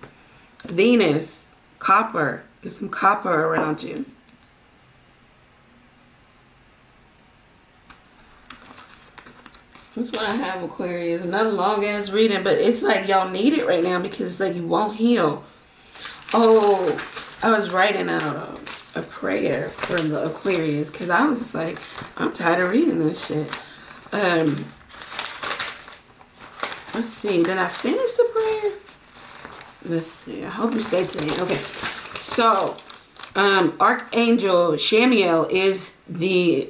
Venus, copper. Get some copper around you. That's what I have, Aquarius. Another long ass reading, but it's like y'all need it right now because it's like you won't heal. Oh, I was writing out a, prayer for the Aquarius because I was just like, I'm tired of reading this shit. Um, let's see. Did I finish the prayer? Let's see. I hope you stay today. Okay. So, um, Archangel Chamuel is the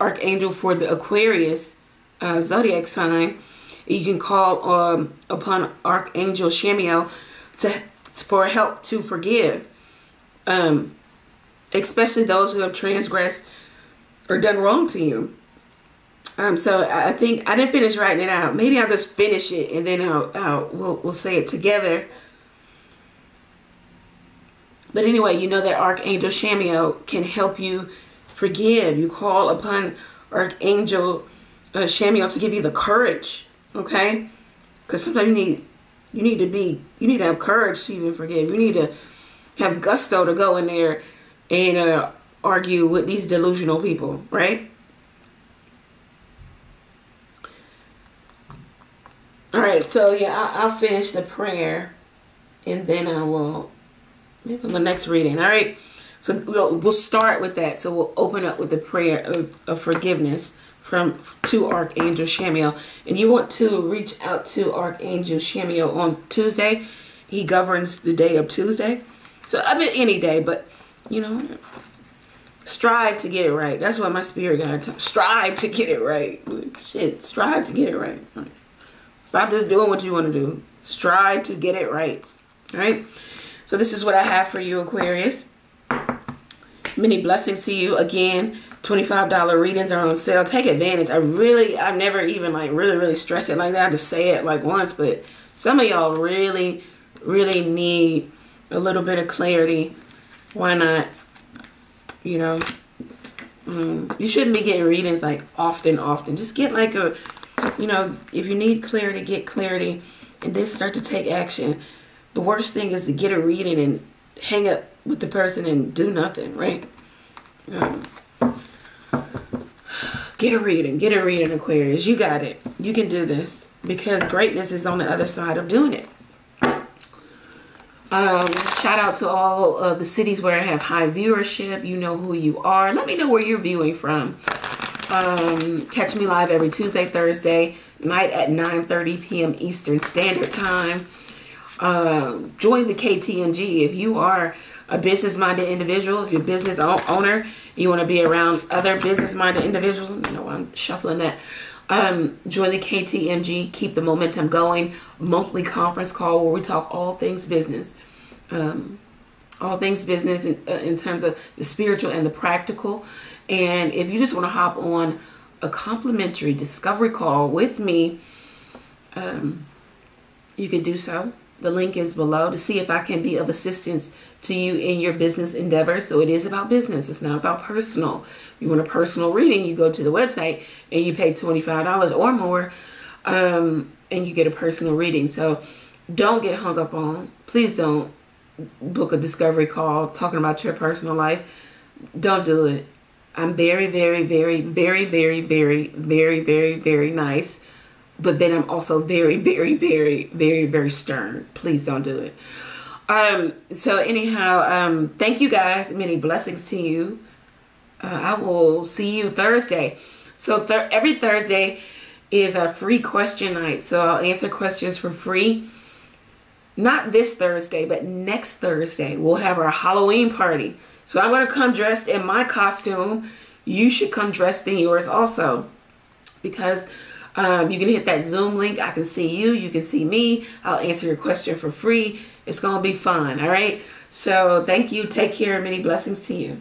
Archangel for the Aquarius uh, zodiac sign, you can call um, upon Archangel Chamuel to for help to forgive, um, especially those who have transgressed or done wrong to you. Um, so I think I didn't finish writing it out. Maybe I'll just finish it and then I'll, I'll we'll, we'll say it together. But anyway, you know that Archangel Chamuel can help you forgive. You call upon Archangel uh, Chamuel to give you the courage, okay? Because sometimes you need You need to be, you need to have courage to even forgive. You need to have gusto to go in there and uh, argue with these delusional people, right? All right, so yeah, I'll, I'll finish the prayer and then I will, maybe the next reading. All right, so we'll, we'll start with that. So we'll open up with the prayer of, of forgiveness from to Archangel Chamuel. And you want to reach out to Archangel Chamuel on Tuesday. He governs the day of Tuesday. So I mean any day, but you know, strive to get it right. That's what my spirit guide told Strive to get it right. Shit, strive to get it right. Stop just doing what you want to do. Strive to get it right. All right? So this is what I have for you, Aquarius. Many blessings to you. Again, $25 readings are on sale. Take advantage. I really, I've never even like really, really stressed it like that. I just say it like once, but some of y'all really, really need a little bit of clarity. Why not? You know, um, you shouldn't be getting readings like often, often. Just get like a, you know, if you need clarity, get clarity and then start to take action. The worst thing is to get a reading and hang up with the person and do nothing, right? Um, get a reading, get a reading, Aquarius. You got it. You can do this because greatness is on the other side of doing it. Um, shout out to all of the cities where I have high viewership. You know who you are. Let me know where you're viewing from. Um, catch me live every Tuesday, Thursday night at 9.30 p.m. Eastern Standard Time. Uh, join the KTMG. If you are a business-minded individual, if you're a business owner, you want to be around other business-minded individuals, you know, I'm shuffling that. Um, join the KTMG. Keep the momentum going. Monthly conference call where we talk all things business. Um, all things business in, uh, in terms of the spiritual and the practical. And if you just want to hop on a complimentary discovery call with me, um, you can do so. The link is below to see if I can be of assistance to you in your business endeavors. So it is about business. It's not about personal. If you want a personal reading, you go to the website and you pay $25 or more um, and you get a personal reading. So don't get hung up on. Please don't book a discovery call talking about your personal life. Don't do it. I'm very, very, very, very, very, very, very, very, very nice but then I'm also very, very, very, very, very stern. Please don't do it. Um, so anyhow, um, thank you guys. Many blessings to you. Uh, I will see you Thursday. So th every Thursday is a free question night. So I'll answer questions for free. Not this Thursday, but next Thursday, we'll have our Halloween party. So I'm going to come dressed in my costume. You should come dressed in yours also. Because um, you can hit that Zoom link. I can see you. You can see me. I'll answer your question for free. It's going to be fun. All right. So thank you. Take care. Many blessings to you.